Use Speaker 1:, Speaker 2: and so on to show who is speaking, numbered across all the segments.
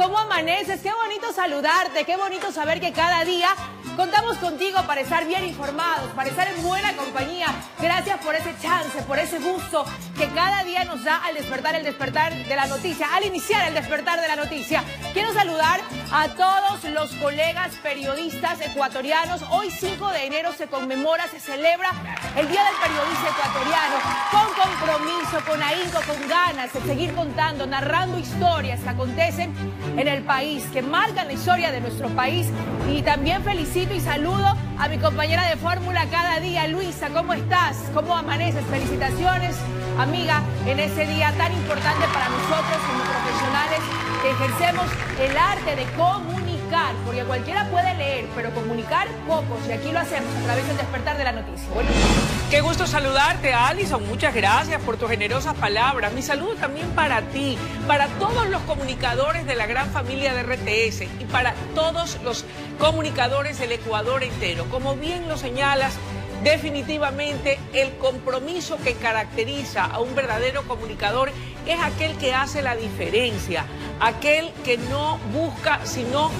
Speaker 1: ¿Cómo amaneces? Qué bonito saludarte, qué bonito saber que cada día contamos contigo para estar bien informados, para estar en buena compañía. Gracias por ese chance, por ese gusto que cada día nos da al despertar el despertar de la noticia, al iniciar el despertar de la noticia. Quiero saludar a todos los colegas periodistas ecuatorianos. Hoy 5 de enero se conmemora, se celebra el Día del Periodista Ecuatoriano con compromiso, con ahínco, con ganas de seguir contando, narrando historias que acontecen en el país, que marcan la historia de nuestro país. Y también felicito y saludo a mi compañera de fórmula cada día, Luisa. ¿Cómo estás? ¿Cómo amaneces? Felicitaciones, amiga, en ese día tan importante para nosotros como profesionales que ejercemos el arte de comunicar, porque cualquiera puede leer, pero comunicar pocos, y aquí lo hacemos a través del despertar de la noticia. Bueno,
Speaker 2: Qué gusto saludarte, Alison. Muchas gracias por tus generosas palabras. Mi saludo también para ti, para todos los comunicadores de la gran familia de RTS y para todos los comunicadores del Ecuador entero. Como bien lo señalas, definitivamente el compromiso que caracteriza a un verdadero comunicador es aquel que hace la diferencia, aquel que no busca sino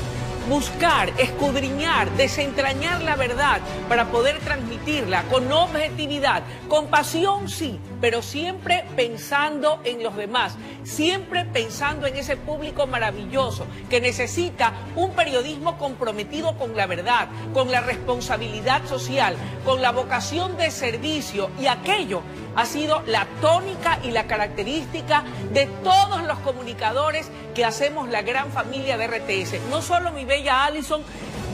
Speaker 2: buscar, escudriñar, desentrañar la verdad para poder transmitirla con objetividad, con pasión sí, pero siempre pensando en los demás, siempre pensando en ese público maravilloso que necesita un periodismo comprometido con la verdad, con la responsabilidad social, con la vocación de servicio. Y aquello ha sido la tónica y la característica de todos los comunicadores que hacemos la gran familia de RTS. No solo mi bella Allison,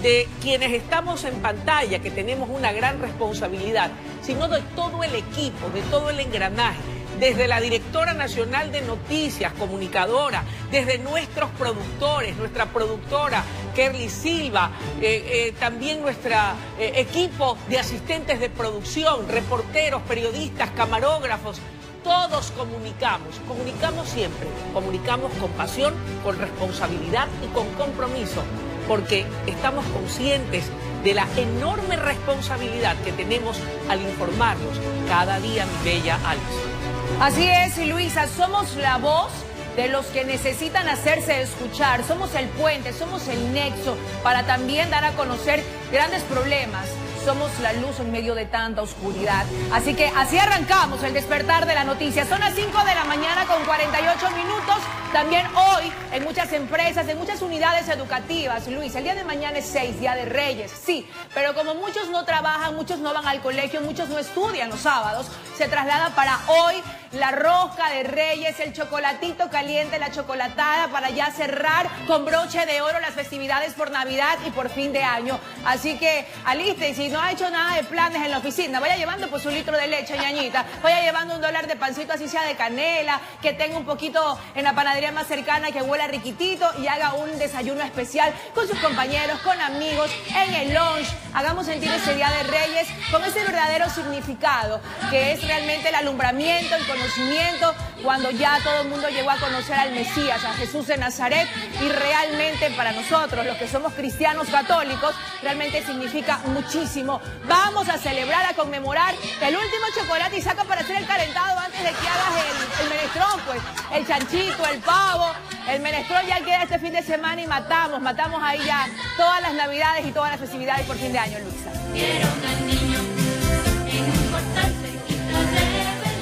Speaker 2: de quienes estamos en pantalla, que tenemos una gran responsabilidad, sino de todo el equipo, de todo el engranaje desde la directora nacional de noticias, comunicadora, desde nuestros productores, nuestra productora Kerly Silva, eh, eh, también nuestro eh, equipo de asistentes de producción, reporteros, periodistas, camarógrafos, todos comunicamos, comunicamos siempre, comunicamos con pasión, con responsabilidad y con compromiso, porque estamos conscientes de la enorme responsabilidad que tenemos al informarnos cada día, mi bella Alison.
Speaker 1: Así es, Luisa, somos la voz de los que necesitan hacerse escuchar, somos el puente, somos el nexo para también dar a conocer grandes problemas somos la luz en medio de tanta oscuridad. Así que así arrancamos el despertar de la noticia. Son las 5 de la mañana con 48 minutos. También hoy en muchas empresas, en muchas unidades educativas, Luis, el día de mañana es 6, Día de Reyes, sí, pero como muchos no trabajan, muchos no van al colegio, muchos no estudian los sábados, se traslada para hoy la rosca de Reyes, el chocolatito caliente, la chocolatada para ya cerrar con broche de oro las festividades por Navidad y por fin de año. Así que aliste, si no ha hecho nada de planes en la oficina, vaya llevando pues un litro de leche, ñañita, vaya llevando un dólar de pancito así sea de canela, que tenga un poquito en la panadería más cercana, que huela riquitito y haga un desayuno especial con sus compañeros, con amigos, en el lunch. Hagamos sentir ese Día de Reyes con ese verdadero significado, que es realmente el alumbramiento, el conocimiento, cuando ya todo el mundo llegó a conocer al Mesías, a Jesús de Nazaret, y realmente para nosotros, los que somos cristianos católicos, realmente significa muchísimo. Vamos a celebrar, a conmemorar el último chocolate y saca para hacer el calentado antes de que hagas el, el menestrón, pues, el chanchito, el pavo, el menestrón ya queda este fin de semana y matamos, matamos ahí ya todas las navidades y todas las festividades por fin de año, Luisa.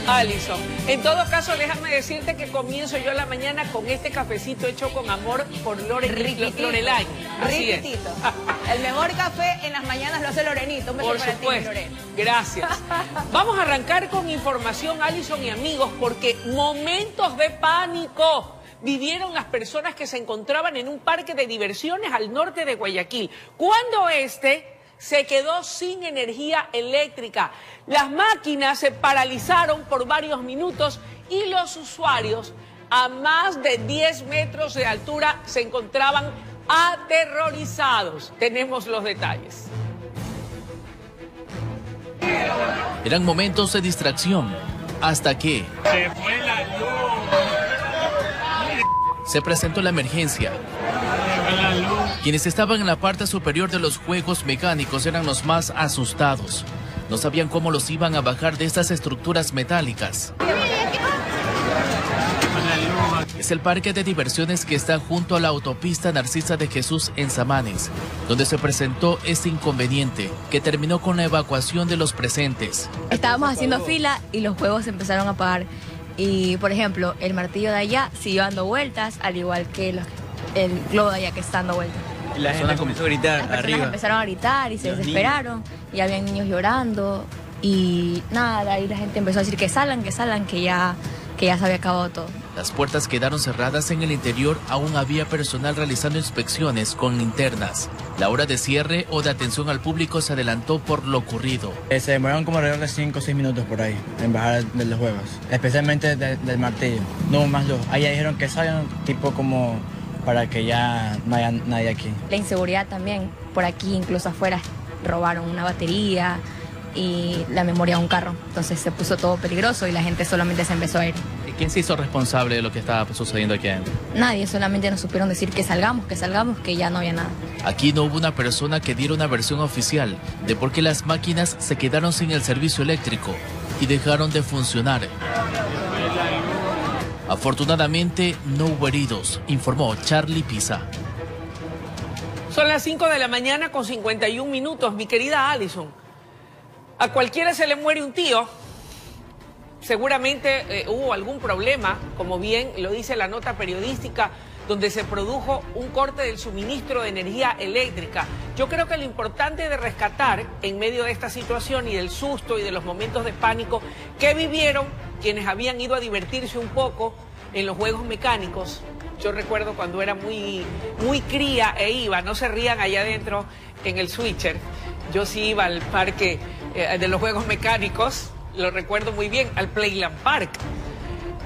Speaker 2: Alison. En todo caso, déjame decirte que comienzo yo la mañana con este cafecito hecho con amor por Lore, Lorelai.
Speaker 1: Así Riquitito. El mejor café en las mañanas lo hace Lorenito. Un beso
Speaker 2: por
Speaker 1: para
Speaker 2: supuesto.
Speaker 1: ti, Lorena.
Speaker 2: Gracias. Vamos a arrancar con información, Alison y amigos, porque momentos de pánico vivieron las personas que se encontraban en un parque de diversiones al norte de Guayaquil. Cuando este se quedó sin energía eléctrica. Las máquinas se paralizaron por varios minutos y los usuarios a más de 10 metros de altura se encontraban aterrorizados. Tenemos los detalles.
Speaker 3: Eran momentos de distracción hasta que
Speaker 4: Se fue la luz.
Speaker 3: Se presentó la emergencia. Quienes estaban en la parte superior de los juegos mecánicos eran los más asustados. No sabían cómo los iban a bajar de estas estructuras metálicas. es el parque de diversiones que está junto a la autopista Narcisa de Jesús en Samanes, donde se presentó este inconveniente que terminó con la evacuación de los presentes.
Speaker 5: Estábamos haciendo fila y los juegos empezaron a apagar. Y, por ejemplo, el martillo de allá siguió dando vueltas, al igual que los- el globo de allá que está dando vueltas.
Speaker 6: Y la gente comenzó a gritar
Speaker 5: Las
Speaker 6: arriba.
Speaker 5: empezaron a gritar y se
Speaker 6: Los
Speaker 5: desesperaron. Y habían niños llorando. Y nada, ahí la gente empezó a decir que salgan, que salgan, que ya, que ya se había acabado todo.
Speaker 3: Las puertas quedaron cerradas en el interior, aún había personal realizando inspecciones con linternas. La hora de cierre o de atención al público se adelantó por lo ocurrido.
Speaker 6: Eh, Se demoraron como alrededor de 5 o 6 minutos por ahí en bajar de los juegos, especialmente de- del martillo. No más luz. Ahí ya dijeron que salgan, tipo como para que ya no haya nadie aquí.
Speaker 5: La inseguridad también, por aquí incluso afuera robaron una batería y la memoria de un carro. Entonces se puso todo peligroso y la gente solamente se empezó a ir.
Speaker 3: ¿Quién se hizo responsable de lo que estaba sucediendo aquí adentro?
Speaker 5: Nadie, solamente nos supieron decir que salgamos, que salgamos, que ya no había nada.
Speaker 3: Aquí no hubo una persona que diera una versión oficial de por qué las máquinas se quedaron sin el servicio eléctrico y dejaron de funcionar. Afortunadamente no hubo heridos, informó Charlie Pisa.
Speaker 2: Son las 5 de la mañana con 51 minutos, mi querida Allison. A cualquiera se le muere un tío. Seguramente eh, hubo algún problema, como bien lo dice la nota periodística, donde se produjo un corte del suministro de energía eléctrica. Yo creo que lo importante de rescatar en medio de esta situación y del susto y de los momentos de pánico que vivieron quienes habían ido a divertirse un poco en los juegos mecánicos. Yo recuerdo cuando era muy, muy cría e iba, no se rían allá adentro en el switcher. Yo sí iba al parque eh, de los juegos mecánicos, lo recuerdo muy bien, al Playland Park.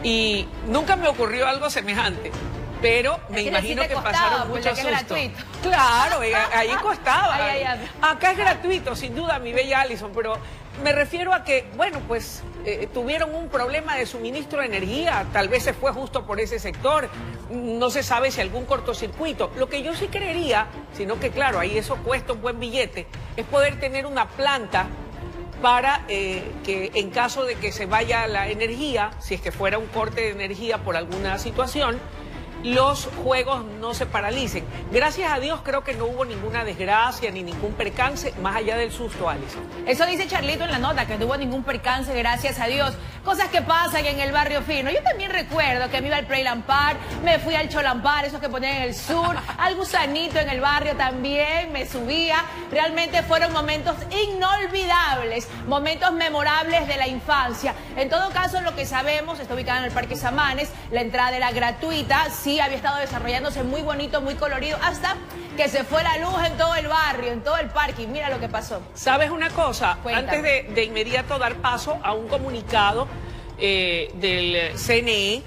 Speaker 2: Y nunca me ocurrió algo semejante. Pero me
Speaker 1: Es que
Speaker 2: imagino
Speaker 1: sí
Speaker 2: que
Speaker 1: costaba,
Speaker 2: pasaron muchos sustos. Claro, eh, ahí costaba.
Speaker 1: Ay, ay, ay.
Speaker 2: Acá es gratuito, sin duda, mi bella Allison, pero me refiero a que, bueno, pues eh, tuvieron un problema de suministro de energía, tal vez se fue justo por ese sector, no se sabe si algún cortocircuito. Lo que yo sí creería, sino que claro, ahí eso cuesta un buen billete, es poder tener una planta para eh, que en caso de que se vaya la energía, si es que fuera un corte de energía por alguna situación, los juegos no se paralicen. Gracias a Dios creo que no hubo ninguna desgracia ni ningún percance más allá del susto, Alison.
Speaker 1: Eso dice Charlito en la nota, que no hubo ningún percance, gracias a Dios. Cosas que pasan en el barrio fino. Yo también recuerdo que me iba al Playland Park, me fui al Cholampar, esos que ponían en el sur, al gusanito en el barrio también, me subía. Realmente fueron momentos inolvidables, momentos memorables de la infancia. En todo caso, lo que sabemos, está ubicada en el Parque Samanes, la entrada era gratuita, sí había estado desarrollándose muy bonito, muy colorido, hasta que se fue la luz en todo el barrio, en todo el parque. Y mira lo que pasó.
Speaker 2: ¿Sabes una cosa?
Speaker 1: Cuéntame.
Speaker 2: Antes de, de inmediato dar paso a un comunicado eh, del CNE,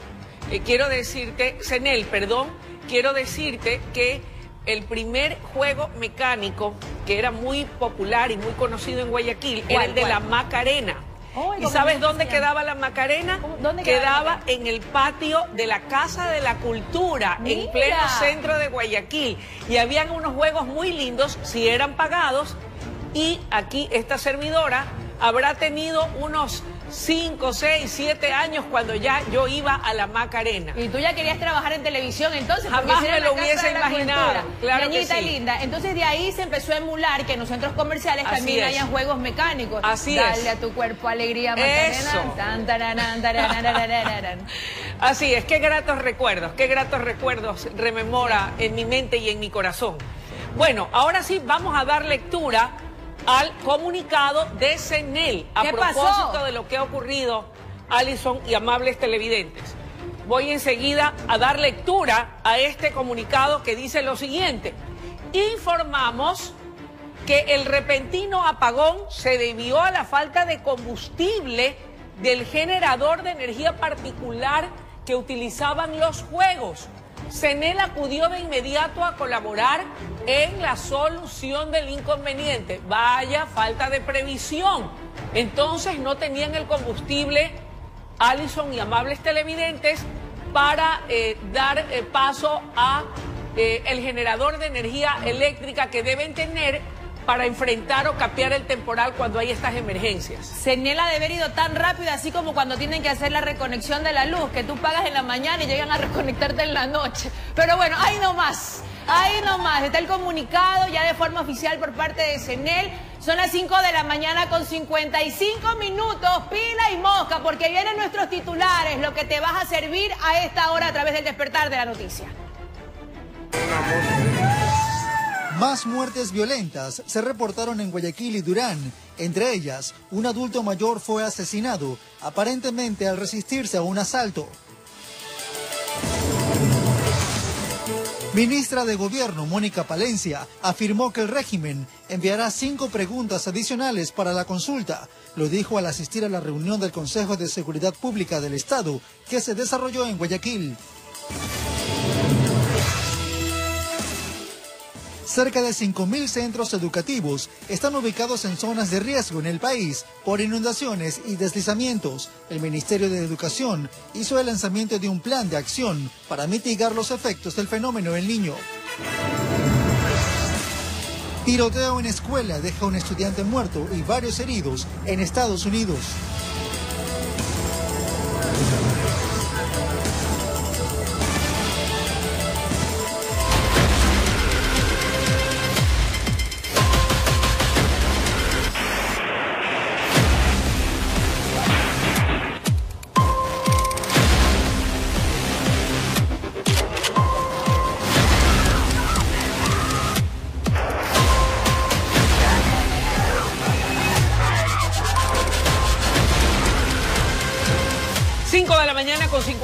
Speaker 2: eh, quiero decirte, CNEL, perdón, quiero decirte que el primer juego mecánico que era muy popular y muy conocido en Guayaquil era
Speaker 1: ¿Cuál,
Speaker 2: el de la Macarena.
Speaker 1: Oh,
Speaker 2: ¿Y
Speaker 1: ¿cómo
Speaker 2: sabes dónde quedaba la Macarena?
Speaker 1: ¿Cómo- dónde quedaba
Speaker 2: en el patio de la Casa de la Cultura, en pleno centro de Guayaquil. Y habían unos juegos muy lindos, si eran pagados. Y aquí esta servidora habrá tenido unos 5, 6, 7 años cuando ya yo iba a la Macarena.
Speaker 1: Y tú ya querías trabajar en televisión entonces, porque
Speaker 2: Jamás
Speaker 1: era
Speaker 2: me lo hubiese imaginado, claro que
Speaker 1: Ñañita
Speaker 2: sí.
Speaker 1: linda. Entonces de ahí se empezó a emular que en los centros comerciales
Speaker 2: Así
Speaker 1: también
Speaker 2: es.
Speaker 1: hayan juegos mecánicos.
Speaker 2: Así
Speaker 1: Dale
Speaker 2: es.
Speaker 1: a tu cuerpo alegría, Macarena.
Speaker 2: Así es, qué gratos recuerdos, qué gratos recuerdos rememora en mi mente y en mi corazón. Bueno, ahora sí vamos a dar lectura al comunicado de CENEL a
Speaker 1: ¿Qué
Speaker 2: propósito
Speaker 1: pasó?
Speaker 2: de lo que ha ocurrido, Alison y amables televidentes. Voy enseguida a dar lectura a este comunicado que dice lo siguiente. Informamos que el repentino apagón se debió a la falta de combustible del generador de energía particular que utilizaban los juegos. CENEL acudió de inmediato a colaborar en la solución del inconveniente. Vaya falta de previsión. Entonces no tenían el combustible, Allison y amables televidentes, para eh, dar eh, paso a eh, el generador de energía eléctrica que deben tener para enfrentar o capear el temporal cuando hay estas emergencias.
Speaker 1: Senel ha de haber ido tan rápido, así como cuando tienen que hacer la reconexión de la luz, que tú pagas en la mañana y llegan a reconectarte en la noche. Pero bueno, ahí nomás, ahí nomás, está el comunicado ya de forma oficial por parte de Senel. Son las 5 de la mañana con 55 minutos, pila y mosca, porque vienen nuestros titulares, lo que te vas a servir a esta hora a través del despertar de la noticia.
Speaker 7: Más muertes violentas se reportaron en Guayaquil y Durán. Entre ellas, un adulto mayor fue asesinado, aparentemente al resistirse a un asalto. Ministra de Gobierno Mónica Palencia afirmó que el régimen enviará cinco preguntas adicionales para la consulta. Lo dijo al asistir a la reunión del Consejo de Seguridad Pública del Estado que se desarrolló en Guayaquil. Cerca de 5.000 centros educativos están ubicados en zonas de riesgo en el país por inundaciones y deslizamientos. El Ministerio de Educación hizo el lanzamiento de un plan de acción para mitigar los efectos del fenómeno El Niño. Tiroteo en escuela deja un estudiante muerto y varios heridos en Estados Unidos.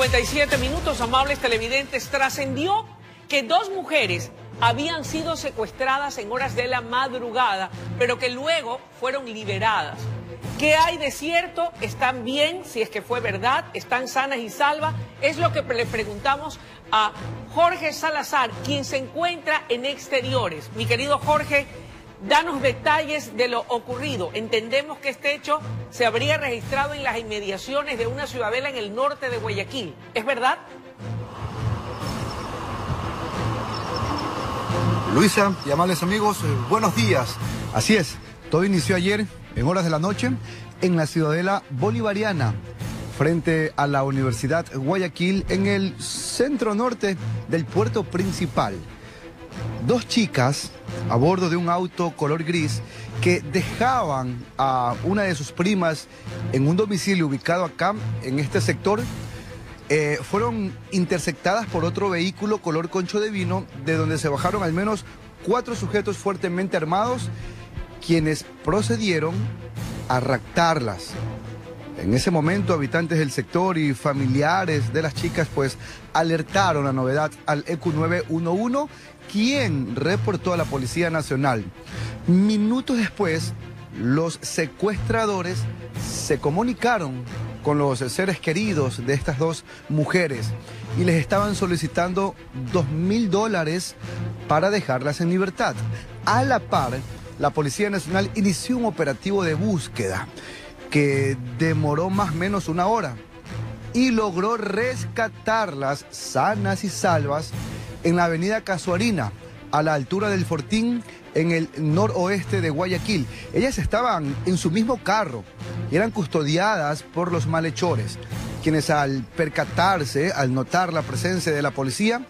Speaker 2: 57 minutos, amables televidentes, trascendió que dos mujeres habían sido secuestradas en horas de la madrugada, pero que luego fueron liberadas. ¿Qué hay de cierto? ¿Están bien? Si es que fue verdad, ¿están sanas y salvas? Es lo que le preguntamos a Jorge Salazar, quien se encuentra en exteriores. Mi querido Jorge, Danos detalles de lo ocurrido. Entendemos que este hecho se habría registrado en las inmediaciones de una ciudadela en el norte de Guayaquil. ¿Es verdad?
Speaker 8: Luisa y amigos, eh, buenos días. Así es, todo inició ayer en horas de la noche en la ciudadela bolivariana frente a la Universidad Guayaquil en el centro norte del puerto principal. Dos chicas a bordo de un auto color gris que dejaban a una de sus primas en un domicilio ubicado acá, en este sector, eh, fueron interceptadas por otro vehículo color concho de vino, de donde se bajaron al menos cuatro sujetos fuertemente armados, quienes procedieron a raptarlas. En ese momento, habitantes del sector y familiares de las chicas, pues, alertaron la novedad al EQ 911 quien reportó a la Policía Nacional. Minutos después, los secuestradores se comunicaron con los seres queridos de estas dos mujeres y les estaban solicitando dos mil dólares para dejarlas en libertad. A la par, la Policía Nacional inició un operativo de búsqueda que demoró más o menos una hora y logró rescatarlas sanas y salvas en la avenida Casuarina, a la altura del Fortín, en el noroeste de Guayaquil. Ellas estaban en su mismo carro y eran custodiadas por los malhechores, quienes al percatarse, al notar la presencia de la policía,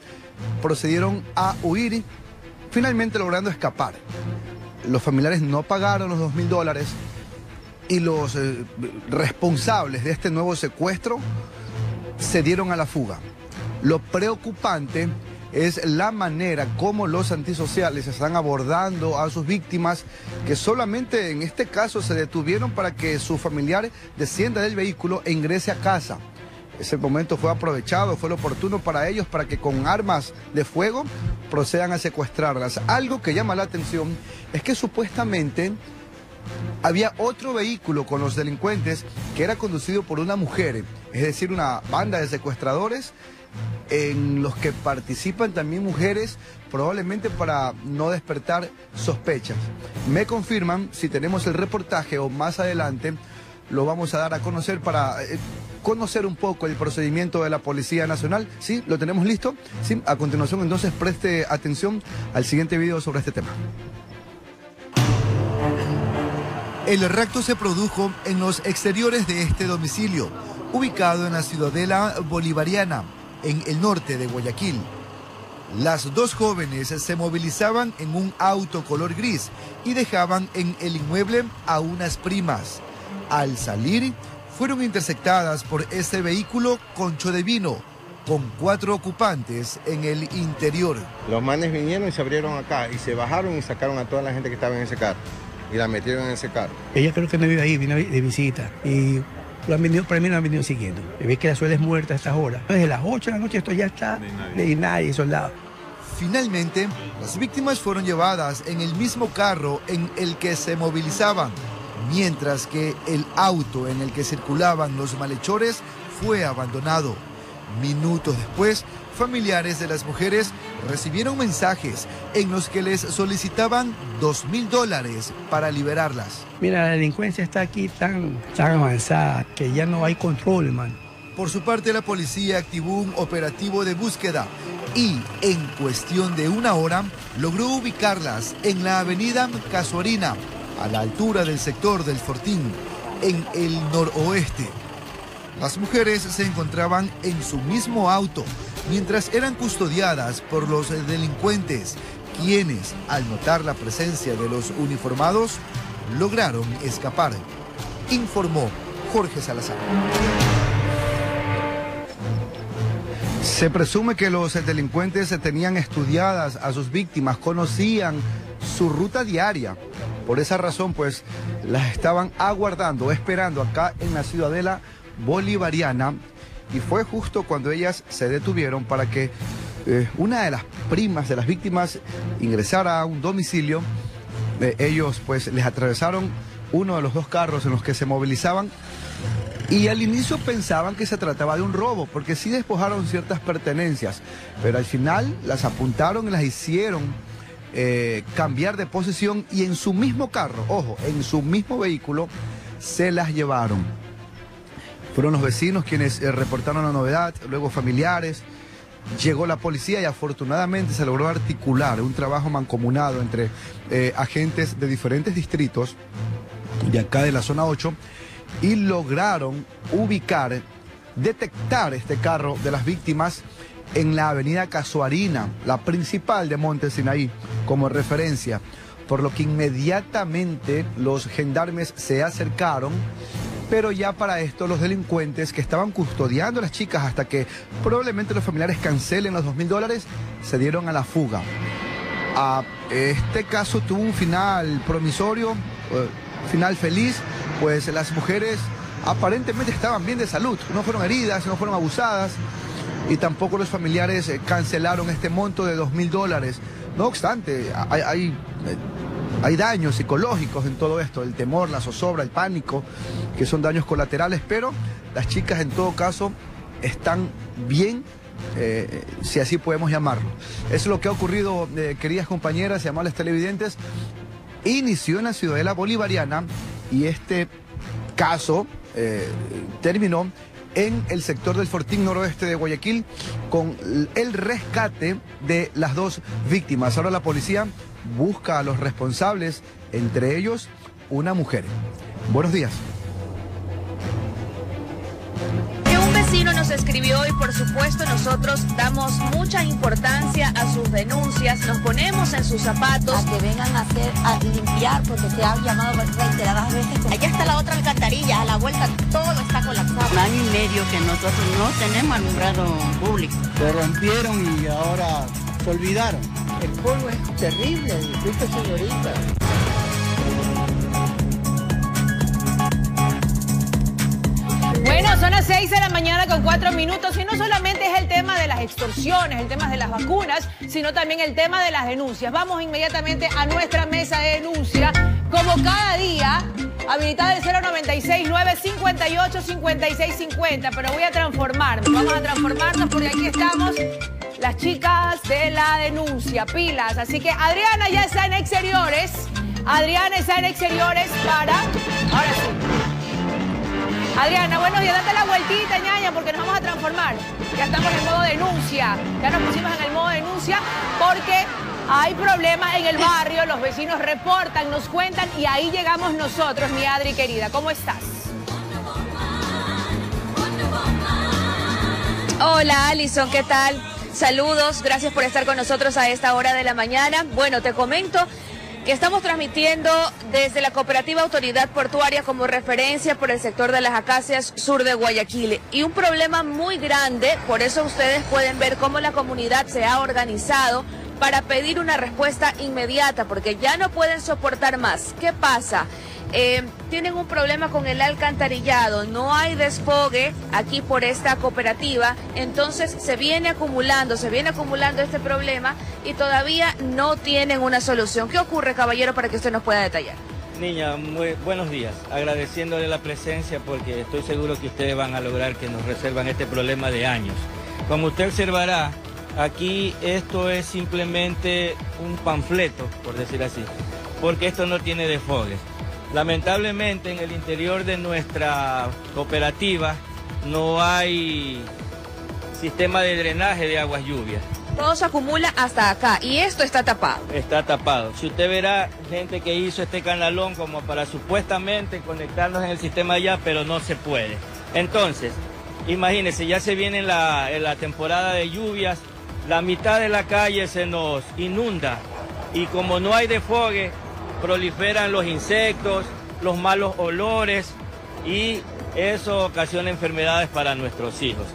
Speaker 8: procedieron a huir, finalmente logrando escapar. Los familiares no pagaron los dos mil dólares y los eh, responsables de este nuevo secuestro se dieron a la fuga. Lo preocupante es la manera como los antisociales están abordando a sus víctimas que solamente en este caso se detuvieron para que su familiar descienda del vehículo e ingrese a casa. Ese momento fue aprovechado, fue lo oportuno para ellos para que con armas de fuego procedan a secuestrarlas. Algo que llama la atención es que supuestamente había otro vehículo con los delincuentes que era conducido por una mujer, es decir, una banda de secuestradores en los que participan también mujeres, probablemente para no despertar sospechas. Me confirman si tenemos el reportaje o más adelante lo vamos a dar a conocer para eh, conocer un poco el procedimiento de la Policía Nacional. ¿Sí? ¿Lo tenemos listo? Sí. A continuación entonces preste atención al siguiente video sobre este tema. El rapto se produjo en los exteriores de este domicilio, ubicado en la ciudadela bolivariana, en el norte de Guayaquil. Las dos jóvenes se movilizaban en un auto color gris y dejaban en el inmueble a unas primas. Al salir, fueron interceptadas por este vehículo concho de vino, con cuatro ocupantes en el interior.
Speaker 9: Los manes vinieron y se abrieron acá y se bajaron y sacaron a toda la gente que estaba en ese carro y la metieron en ese carro.
Speaker 10: Ella creo que no vive ahí, vino de visita y lo han venido, para mí lo han venido siguiendo. Ves que la suela es muerta a estas horas. Desde las 8 de la noche esto ya está, no hay nadie, soldado.
Speaker 8: Finalmente, las víctimas fueron llevadas en el mismo carro en el que se movilizaban, mientras que el auto en el que circulaban los malhechores fue abandonado. Minutos después, familiares de las mujeres recibieron mensajes en los que les solicitaban dos mil dólares para liberarlas.
Speaker 10: Mira, la delincuencia está aquí tan, tan avanzada que ya no hay control, hermano.
Speaker 8: Por su parte, la policía activó un operativo de búsqueda y, en cuestión de una hora, logró ubicarlas en la avenida Casuarina, a la altura del sector del Fortín, en el noroeste. Las mujeres se encontraban en su mismo auto mientras eran custodiadas por los delincuentes, quienes, al notar la presencia de los uniformados, lograron escapar, informó Jorge Salazar. Se presume que los delincuentes tenían estudiadas a sus víctimas, conocían su ruta diaria. Por esa razón, pues, las estaban aguardando, esperando acá en la ciudadela bolivariana. Y fue justo cuando ellas se detuvieron para que eh, una de las primas de las víctimas ingresara a un domicilio. Eh, ellos, pues, les atravesaron uno de los dos carros en los que se movilizaban y al inicio pensaban que se trataba de un robo, porque sí despojaron ciertas pertenencias, pero al final las apuntaron y las hicieron eh, cambiar de posición y en su mismo carro, ojo, en su mismo vehículo, se las llevaron. Fueron los vecinos quienes eh, reportaron la novedad, luego familiares. Llegó la policía y afortunadamente se logró articular un trabajo mancomunado entre eh, agentes de diferentes distritos de acá de la zona 8 y lograron ubicar, detectar este carro de las víctimas en la avenida Casuarina, la principal de Monte Sinaí, como referencia, por lo que inmediatamente los gendarmes se acercaron, pero ya para esto los delincuentes que estaban custodiando a las chicas hasta que probablemente los familiares cancelen los dos mil dólares, se dieron a la fuga. Este caso tuvo un final promisorio, eh, final feliz, pues las mujeres aparentemente estaban bien de salud, no fueron heridas, no fueron abusadas y tampoco los familiares eh, cancelaron este monto de dos mil dólares. No obstante, hay, hay, eh, hay, daños psicológicos en todo esto, el temor, la zozobra, el pánico, que son daños colaterales, pero las chicas en todo caso están bien. Eh, si así podemos llamarlo. Es lo que ha ocurrido, eh, queridas compañeras y amables televidentes. Inició en la ciudadela bolivariana y este caso eh, terminó en el sector del Fortín noroeste de Guayaquil con el rescate de las dos víctimas. Ahora la policía busca a los responsables, entre ellos una mujer. Buenos días.
Speaker 1: un vecino nos escribió y por supuesto nosotros damos mucha importancia a sus denuncias, nos ponemos en sus zapatos.
Speaker 11: A que vengan a hacer, a limpiar porque se han llamado reiteradas veces.
Speaker 12: Allá está la otra alcantarilla, a la vuelta todo está colapsado.
Speaker 13: Un año y medio que nosotros no tenemos alumbrado público.
Speaker 14: Se rompieron y ahora se olvidaron.
Speaker 15: El polvo es terrible, disculpe señorita.
Speaker 1: Bueno, son las 6 de la mañana con 4 minutos y no solamente es el tema de las extorsiones, el tema de las vacunas, sino también el tema de las denuncias. Vamos inmediatamente a nuestra mesa de denuncia. Como cada día, habilitada el 096 958 5650, pero voy a transformarme. Vamos a transformarnos porque aquí estamos las chicas de la denuncia, pilas. Así que Adriana ya está en exteriores. Adriana está en exteriores para... Ahora sí. Adriana, buenos días, date la vueltita, ñaña, porque nos vamos a transformar. Ya estamos en modo denuncia. Ya nos pusimos en el modo denuncia porque Hay problemas en el barrio, los vecinos reportan, nos cuentan y ahí llegamos nosotros, mi Adri querida. ¿Cómo estás?
Speaker 16: Hola Alison, ¿qué tal? Saludos, gracias por estar con nosotros a esta hora de la mañana. Bueno, te comento que estamos transmitiendo desde la Cooperativa Autoridad Portuaria como referencia por el sector de las acacias sur de Guayaquil. Y un problema muy grande, por eso ustedes pueden ver cómo la comunidad se ha organizado para pedir una respuesta inmediata, porque ya no pueden soportar más. ¿Qué pasa? Eh, tienen un problema con el alcantarillado, no hay desfogue aquí por esta cooperativa, entonces se viene acumulando, se viene acumulando este problema y todavía no tienen una solución. ¿Qué ocurre, caballero, para que usted nos pueda detallar?
Speaker 17: Niña, muy buenos días. Agradeciéndole la presencia porque estoy seguro que ustedes van a lograr que nos reservan este problema de años. Como usted observará, aquí esto es simplemente un panfleto, por decir así, porque esto no tiene desfogue. Lamentablemente en el interior de nuestra cooperativa no hay sistema de drenaje de aguas lluvias.
Speaker 16: Todo se acumula hasta acá y esto está tapado.
Speaker 17: Está tapado. Si usted verá gente que hizo este canalón como para supuestamente conectarnos en el sistema allá, pero no se puede. Entonces, imagínense, ya se viene la, la temporada de lluvias, la mitad de la calle se nos inunda y como no hay desfogue, proliferan los insectos, los malos olores y eso ocasiona enfermedades para nuestros hijos.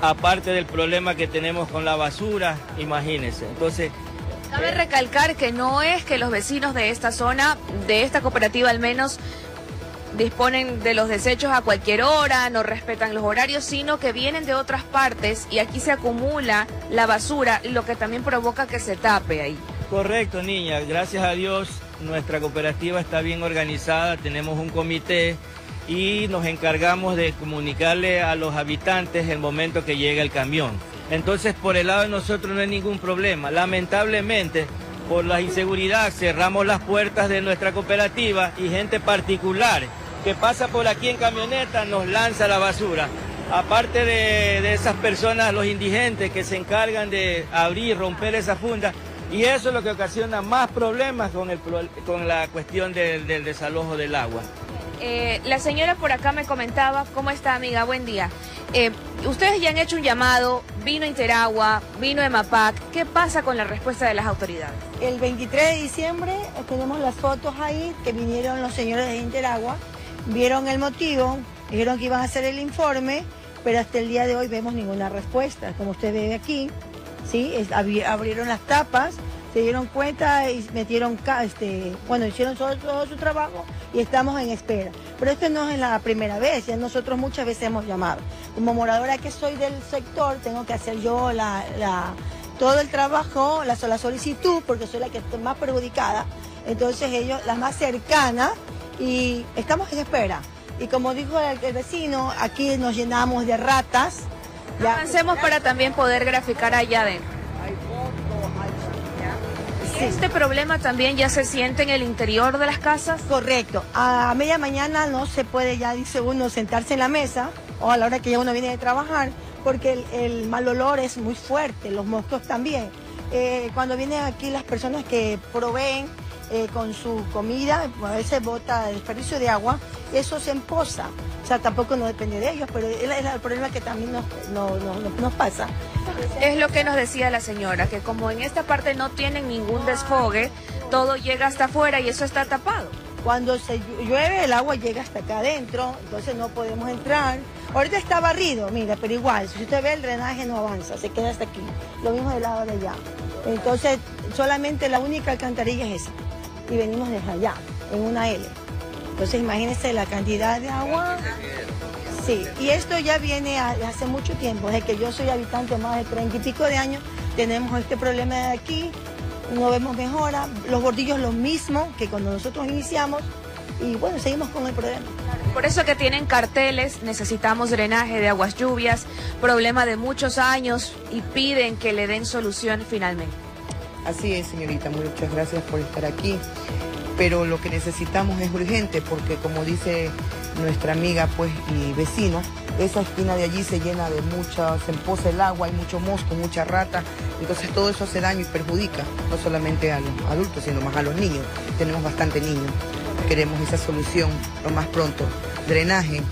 Speaker 17: Aparte del problema que tenemos con la basura, imagínense. Entonces,
Speaker 16: Cabe recalcar que no es que los vecinos de esta zona, de esta cooperativa al menos, disponen de los desechos a cualquier hora, no respetan los horarios, sino que vienen de otras partes y aquí se acumula la basura, lo que también provoca que se tape ahí.
Speaker 17: Correcto, niña. Gracias a Dios nuestra cooperativa está bien organizada, tenemos un comité y nos encargamos de comunicarle a los habitantes el momento que llega el camión. Entonces, por el lado de nosotros no hay ningún problema. Lamentablemente, por la inseguridad, cerramos las puertas de nuestra cooperativa y gente particular que pasa por aquí en camioneta nos lanza la basura. Aparte de, esas personas, los indigentes que se encargan de abrir, romper esa funda, y eso es lo que ocasiona más problemas con, el, con la cuestión del, del desalojo del agua.
Speaker 16: Eh, la señora por acá me comentaba, ¿cómo está amiga? Buen día. Eh, ustedes ya han hecho un llamado, vino Interagua, vino EMAPAC, ¿qué pasa con la respuesta de las autoridades?
Speaker 11: El 23 de diciembre eh, tenemos las fotos ahí que vinieron los señores de Interagua, vieron el motivo, dijeron que iban a hacer el informe, pero hasta el día de hoy vemos ninguna respuesta, como usted ve aquí. ¿Sí? abrieron las tapas, se dieron cuenta y metieron, este, bueno, hicieron todo, su trabajo y estamos en espera. Pero esto no es la primera vez, ya nosotros muchas veces hemos llamado. Como moradora que soy del sector, tengo que hacer yo la, todo el trabajo, la, la solicitud, porque soy la que estoy más perjudicada. Entonces ellos, la más cercana, y estamos en espera. Y como dijo el vecino, aquí nos llenamos de ratas,
Speaker 16: Avancemos para también poder graficar allá adentro. ¿Este problema también ya se siente en el interior de las casas?
Speaker 11: Correcto. A media mañana no se puede ya, dice uno, sentarse en la mesa o a la hora que ya uno viene de trabajar porque el, mal olor es muy fuerte, los moscos también. Eh, cuando vienen aquí las personas que proveen eh, con su comida, a veces bota desperdicio de agua, eso se emposa. O sea, tampoco no depende de ellos, pero es el problema que también nos, nos pasa.
Speaker 16: Es lo que nos decía la señora, que como en esta parte no tienen ningún desfogue, todo llega hasta afuera y eso está tapado.
Speaker 11: Cuando se llueve el agua llega hasta acá adentro, entonces no podemos entrar. Ahorita está barrido, mira, pero igual, si usted ve el drenaje no avanza, se queda hasta aquí. Lo mismo del lado de allá. Entonces, solamente la única alcantarilla es esa y venimos desde allá, en una L. Entonces imagínense la cantidad de agua. Sí, y esto ya viene hace mucho tiempo, desde que yo soy habitante más de treinta y pico de años, tenemos este problema de aquí, no vemos mejora, los bordillos lo mismo que cuando nosotros iniciamos, y bueno, seguimos con el problema.
Speaker 16: Por eso que tienen carteles, necesitamos drenaje de aguas lluvias, problema de muchos años y piden que le den solución finalmente.
Speaker 18: Así es, señorita, muchas gracias por estar aquí. Pero lo que necesitamos es urgente porque como dice nuestra amiga pues y vecino, esa esquina de allí se llena de mucha, se empoza el agua, hay mucho mosco, mucha rata, entonces todo eso hace daño y perjudica, no solamente a los adultos, sino más a los niños. Tenemos bastante niños, queremos esa solución lo más pronto, drenaje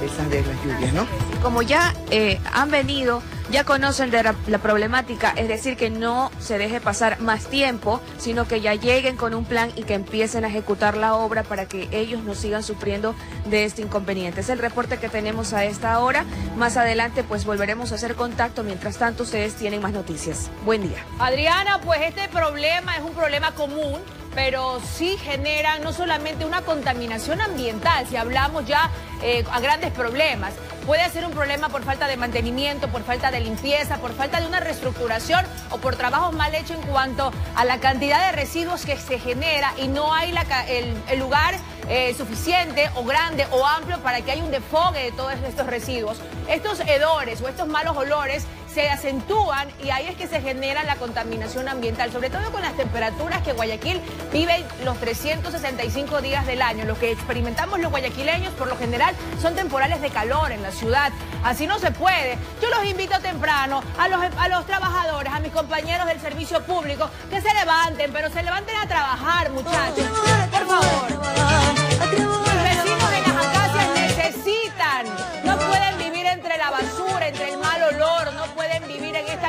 Speaker 18: de esas de las lluvias, ¿no?
Speaker 16: Como ya eh, han venido, ya conocen la problemática, es decir, que no se deje pasar más tiempo, sino que ya lleguen con un plan y que empiecen a ejecutar la obra para que ellos no sigan sufriendo de este inconveniente. Es el reporte que tenemos a esta hora. Más adelante, pues volveremos a hacer contacto. Mientras tanto, ustedes tienen más noticias. Buen día.
Speaker 1: Adriana, pues este problema es un problema común, pero sí genera no solamente una contaminación ambiental, si hablamos ya eh, a grandes problemas. Puede ser un problema por falta de mantenimiento, por falta de limpieza, por falta de una reestructuración o por trabajos mal hechos en cuanto a la cantidad de residuos que se genera y no hay la el, el lugar eh, suficiente o grande o amplio para que haya un desfogue de todos estos residuos. Estos hedores o estos malos olores se acentúan y ahí es que se genera la contaminación ambiental, sobre todo con las temperaturas que Guayaquil vive los 365 días del año. Lo que experimentamos los guayaquileños por lo general son temporales de calor en la ciudad. Así no se puede. Yo los invito temprano a los, a los trabajadores, a mis compañeros del servicio público, que se levanten, pero se levanten a trabajar, muchachos. Por favor.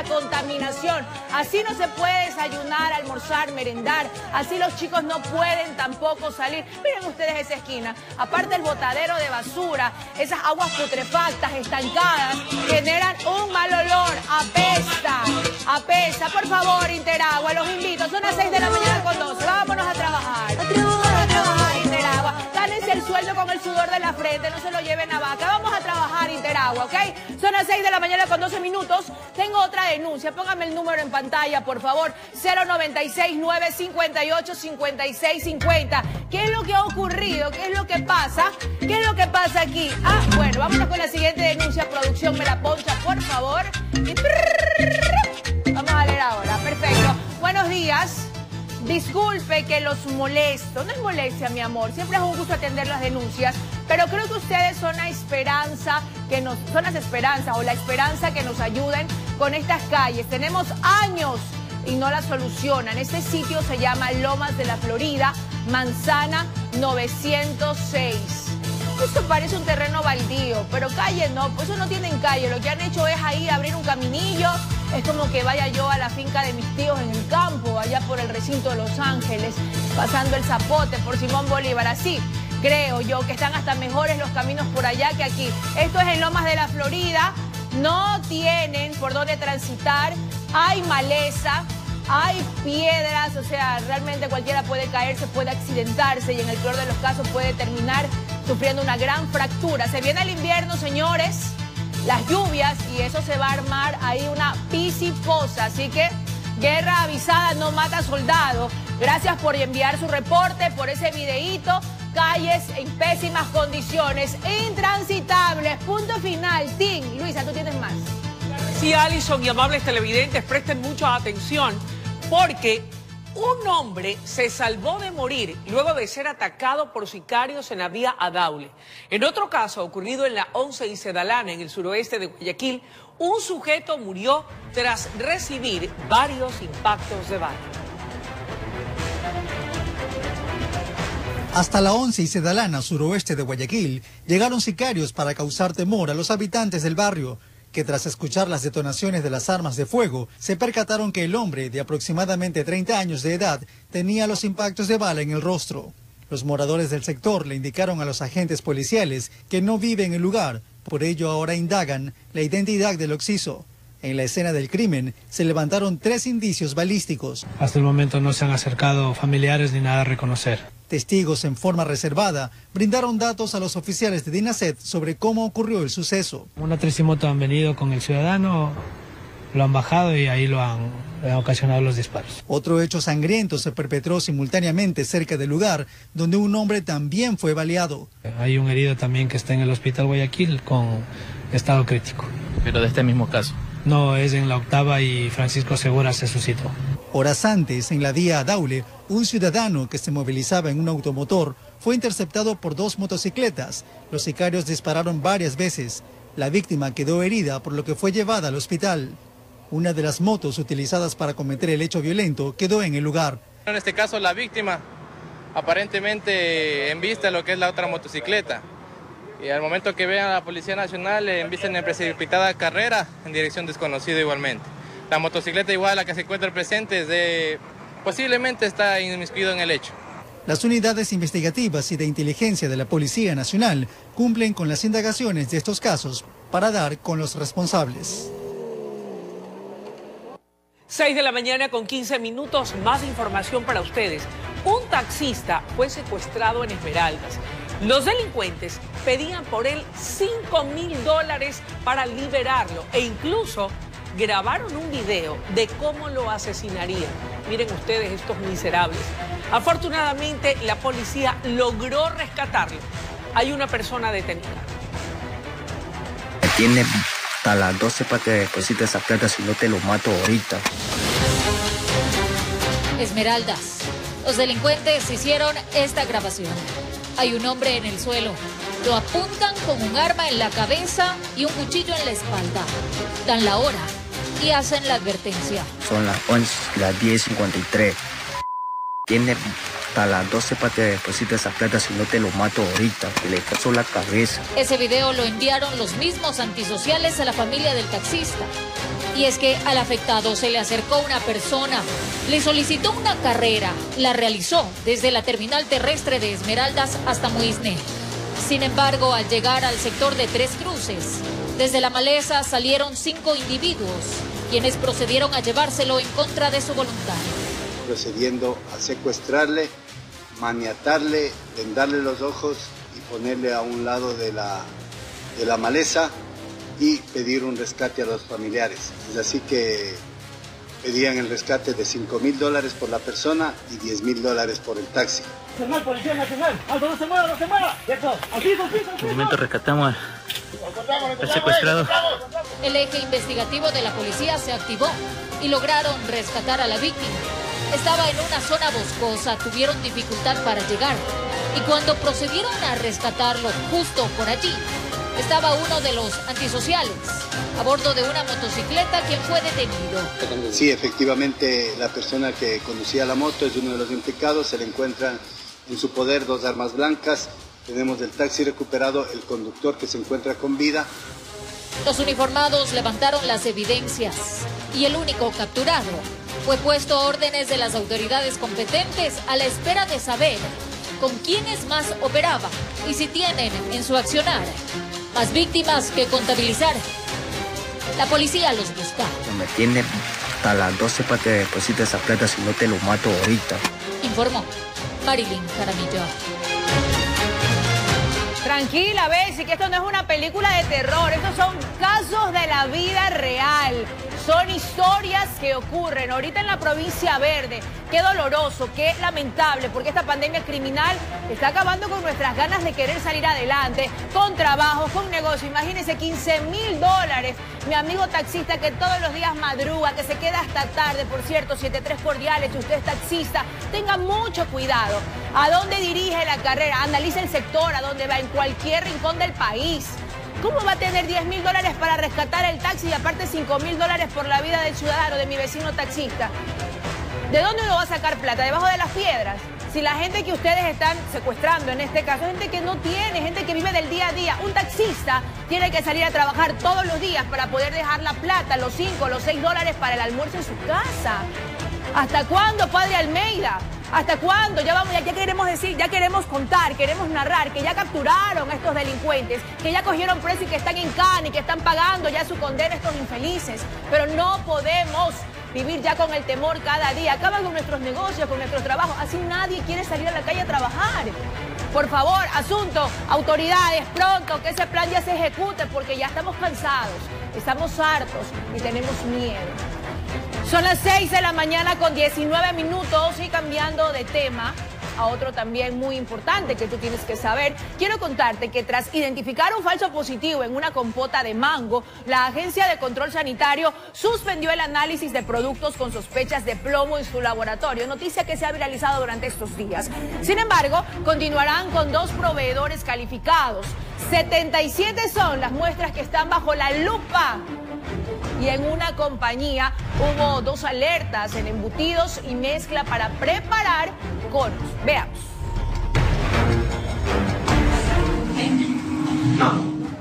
Speaker 1: Contaminación. Así no se puede desayunar, almorzar, merendar. Así los chicos no pueden tampoco salir. Miren ustedes esa esquina. Aparte el botadero de basura, esas aguas putrefactas, estancadas, generan un mal olor. Apesta, apesta. Por favor, Interagua, los invito. Son las 6 de la mañana con 12. Vámonos a trabajar. El sueldo con el sudor de la frente, no se lo lleven a vaca. Vamos a trabajar, Interagua, ¿ok? Son las 6 de la mañana con 12 minutos. Tengo otra denuncia. Póngame el número en pantalla, por favor. 096-958-5650. ¿Qué es lo que ha ocurrido? ¿Qué es lo que pasa? ¿Qué es lo que pasa aquí? Ah, bueno, vámonos con la siguiente denuncia. Producción, me la poncha, por favor. Vamos a leer ahora. Perfecto. Buenos días. Disculpe que los molesto. No es molestia, mi amor. Siempre es un gusto atender las denuncias. Pero creo que ustedes son la esperanza que nos, son las esperanzas o la esperanza que nos ayuden con estas calles. Tenemos años y no la solucionan. Este sitio se llama Lomas de la Florida, Manzana 906. Esto parece un terreno baldío, pero calle no, pues eso no tienen calle. Lo que han hecho es ahí abrir un caminillo. Es como que vaya yo a la finca de mis tíos en el campo, allá por el recinto de Los Ángeles, pasando el zapote por Simón Bolívar. Así creo yo que están hasta mejores los caminos por allá que aquí. Esto es en Lomas de la Florida. No tienen por dónde transitar. Hay maleza, hay piedras, o sea, realmente cualquiera puede caerse, puede accidentarse y en el peor de los casos puede terminar sufriendo una gran fractura. Se viene el invierno, señores, las lluvias y eso se va a armar ahí una pisiposa. Así que guerra avisada no mata soldado. Gracias por enviar su reporte, por ese videíto. Calles en pésimas condiciones, intransitables. Punto final. Tim, Luisa, tú tienes más.
Speaker 2: Sí, Alison y amables televidentes, presten mucha atención porque un hombre se salvó de morir luego de ser atacado por sicarios en la vía Adaule. En otro caso ocurrido en la 11 y Sedalana, en el suroeste de Guayaquil, un sujeto murió tras recibir varios impactos de bala.
Speaker 7: Hasta la 11 y Sedalana, suroeste de Guayaquil, llegaron sicarios para causar temor a los habitantes del barrio, que tras escuchar las detonaciones de las armas de fuego, se percataron que el hombre, de aproximadamente 30 años de edad, tenía los impactos de bala en el rostro. Los moradores del sector le indicaron a los agentes policiales que no vive en el lugar, por ello ahora indagan la identidad del occiso. En la escena del crimen se levantaron tres indicios balísticos.
Speaker 19: Hasta el momento no se han acercado familiares ni nada a reconocer.
Speaker 7: Testigos en forma reservada brindaron datos a los oficiales de DINASET sobre cómo ocurrió el suceso.
Speaker 19: Una tricimoto han venido con el ciudadano, lo han bajado y ahí lo han, ocasionado los disparos.
Speaker 7: Otro hecho sangriento se perpetró simultáneamente cerca del lugar donde un hombre también fue baleado.
Speaker 19: Hay un herido también que está en el hospital Guayaquil con estado crítico.
Speaker 3: Pero de este mismo caso.
Speaker 19: No, es en la octava y Francisco Segura se suscitó.
Speaker 7: Horas antes, en la vía Daule, un ciudadano que se movilizaba en un automotor fue interceptado por dos motocicletas. Los sicarios dispararon varias veces, La víctima quedó herida por lo que fue llevada al hospital. Una de las motos utilizadas para cometer el hecho violento quedó en el lugar.
Speaker 20: En este caso la víctima aparentemente en vista lo que es la otra motocicleta. Y al momento que vean a la Policía Nacional, envisten en precipitada carrera en dirección desconocida igualmente. La motocicleta igual a la que se encuentra presente de, posiblemente está inmiscuido en el hecho.
Speaker 7: Las unidades investigativas y de inteligencia de la Policía Nacional cumplen con las indagaciones de estos casos para dar con los responsables.
Speaker 2: 6 de la mañana con 15 minutos, más información para ustedes. Un taxista fue secuestrado en Esmeraldas. Los delincuentes pedían por él 5 mil dólares para liberarlo e incluso grabaron un video de cómo lo asesinarían. Miren ustedes estos miserables. Afortunadamente la policía logró rescatarlo. Hay una persona detenida.
Speaker 21: Tiene hasta las 12 para que deposite esa plata si no te lo mato ahorita.
Speaker 22: Esmeraldas. Los delincuentes hicieron esta grabación. Hay un hombre en el suelo. Lo apuntan con un arma en la cabeza y un cuchillo en la espalda. Dan la hora y hacen la advertencia.
Speaker 21: Son las 11, las 10.53. Tiene hasta las 12 para que deposite esa plata si no te lo mato ahorita, que le caso la cabeza.
Speaker 22: Ese video lo enviaron los mismos antisociales a la familia del taxista. Y es que al afectado se le acercó una persona, le solicitó una carrera, la realizó desde la terminal terrestre de Esmeraldas hasta Muisne. Sin embargo, al llegar al sector de Tres Cruces, desde la maleza salieron cinco individuos, quienes procedieron a llevárselo en contra de su voluntad.
Speaker 23: Procediendo a secuestrarle, maniatarle, vendarle los ojos y ponerle a un lado de la, de la maleza y pedir un rescate a los familiares. Es así que pedían el rescate de 5 mil dólares por la persona y 10 mil dólares por el taxi.
Speaker 24: Nacional, Policía Nacional. Alto, no se mueva, no se mueva. Quieto. Al piso, al piso, al
Speaker 21: En
Speaker 24: piso.
Speaker 21: un momento rescatamos al secuestrado.
Speaker 22: El eje investigativo de la policía se activó y lograron rescatar a la víctima. Estaba en una zona boscosa, tuvieron dificultad para llegar. Y cuando procedieron a rescatarlo justo por allí, estaba uno de los antisociales a bordo de una motocicleta quien fue detenido.
Speaker 23: Sí, efectivamente la persona que conducía la moto es uno de los implicados, se le encuentran en su poder dos armas blancas, tenemos del taxi recuperado el conductor que se encuentra con vida,
Speaker 22: Los uniformados levantaron las evidencias y el único capturado fue puesto a órdenes de las autoridades competentes a la espera de saber con quiénes más operaba y si tienen en su accionar más víctimas que contabilizar. La policía los busca.
Speaker 21: Me tiene hasta las 12 para que deposite esa plata si no te lo mato ahorita.
Speaker 22: Informó Marilyn Caramillo.
Speaker 1: Tranquila, Bessie, que esto no es una película de terror, estos son casos de la vida real. Son historias que ocurren ahorita en la provincia verde. Qué doloroso, qué lamentable, porque esta pandemia criminal está acabando con nuestras ganas de querer salir adelante, con trabajo, con negocio. Imagínense 15 mil dólares. Mi amigo taxista que todos los días madruga, que se queda hasta tarde, por cierto, 73 cordiales, si usted es taxista, tenga mucho cuidado. ¿A dónde dirige la carrera? Analice el sector, a dónde va, en cualquier rincón del país. ¿Cómo va a tener 10 mil dólares para rescatar el taxi y aparte 5 mil dólares por la vida del ciudadano, de mi vecino taxista? ¿De dónde uno va a sacar plata? ¿Debajo de las piedras? Si la gente que ustedes están secuestrando, en este caso, gente que no tiene, gente que vive del día a día, un taxista tiene que salir a trabajar todos los días para poder dejar la plata, los 5, los 6 dólares para el almuerzo en su casa. ¿Hasta cuándo, padre Almeida? ¿Hasta cuándo? Ya vamos, ya, ya queremos decir, ya queremos contar, queremos narrar que ya capturaron a estos delincuentes, que ya cogieron preso y que están en cana y que están pagando ya su condena estos infelices. Pero no podemos vivir ya con el temor cada día. Acaban con nuestros negocios, con nuestros trabajos. Así nadie quiere salir a la calle a trabajar. Por favor, asunto, autoridades, pronto que ese plan ya se ejecute porque ya estamos cansados, estamos hartos y tenemos miedo. Son las 6 de la mañana con 19 minutos y cambiando de tema. a otro también muy importante que tú tienes que saber. Quiero contarte que tras identificar un falso positivo en una compota de mango, la Agencia de Control Sanitario suspendió el análisis de productos con sospechas de plomo en su laboratorio, noticia que se ha viralizado durante estos días. Sin embargo, continuarán con dos proveedores calificados. 77 son las muestras que están bajo la lupa y en una compañía hubo dos alertas en embutidos y mezcla para preparar conos. Veamos.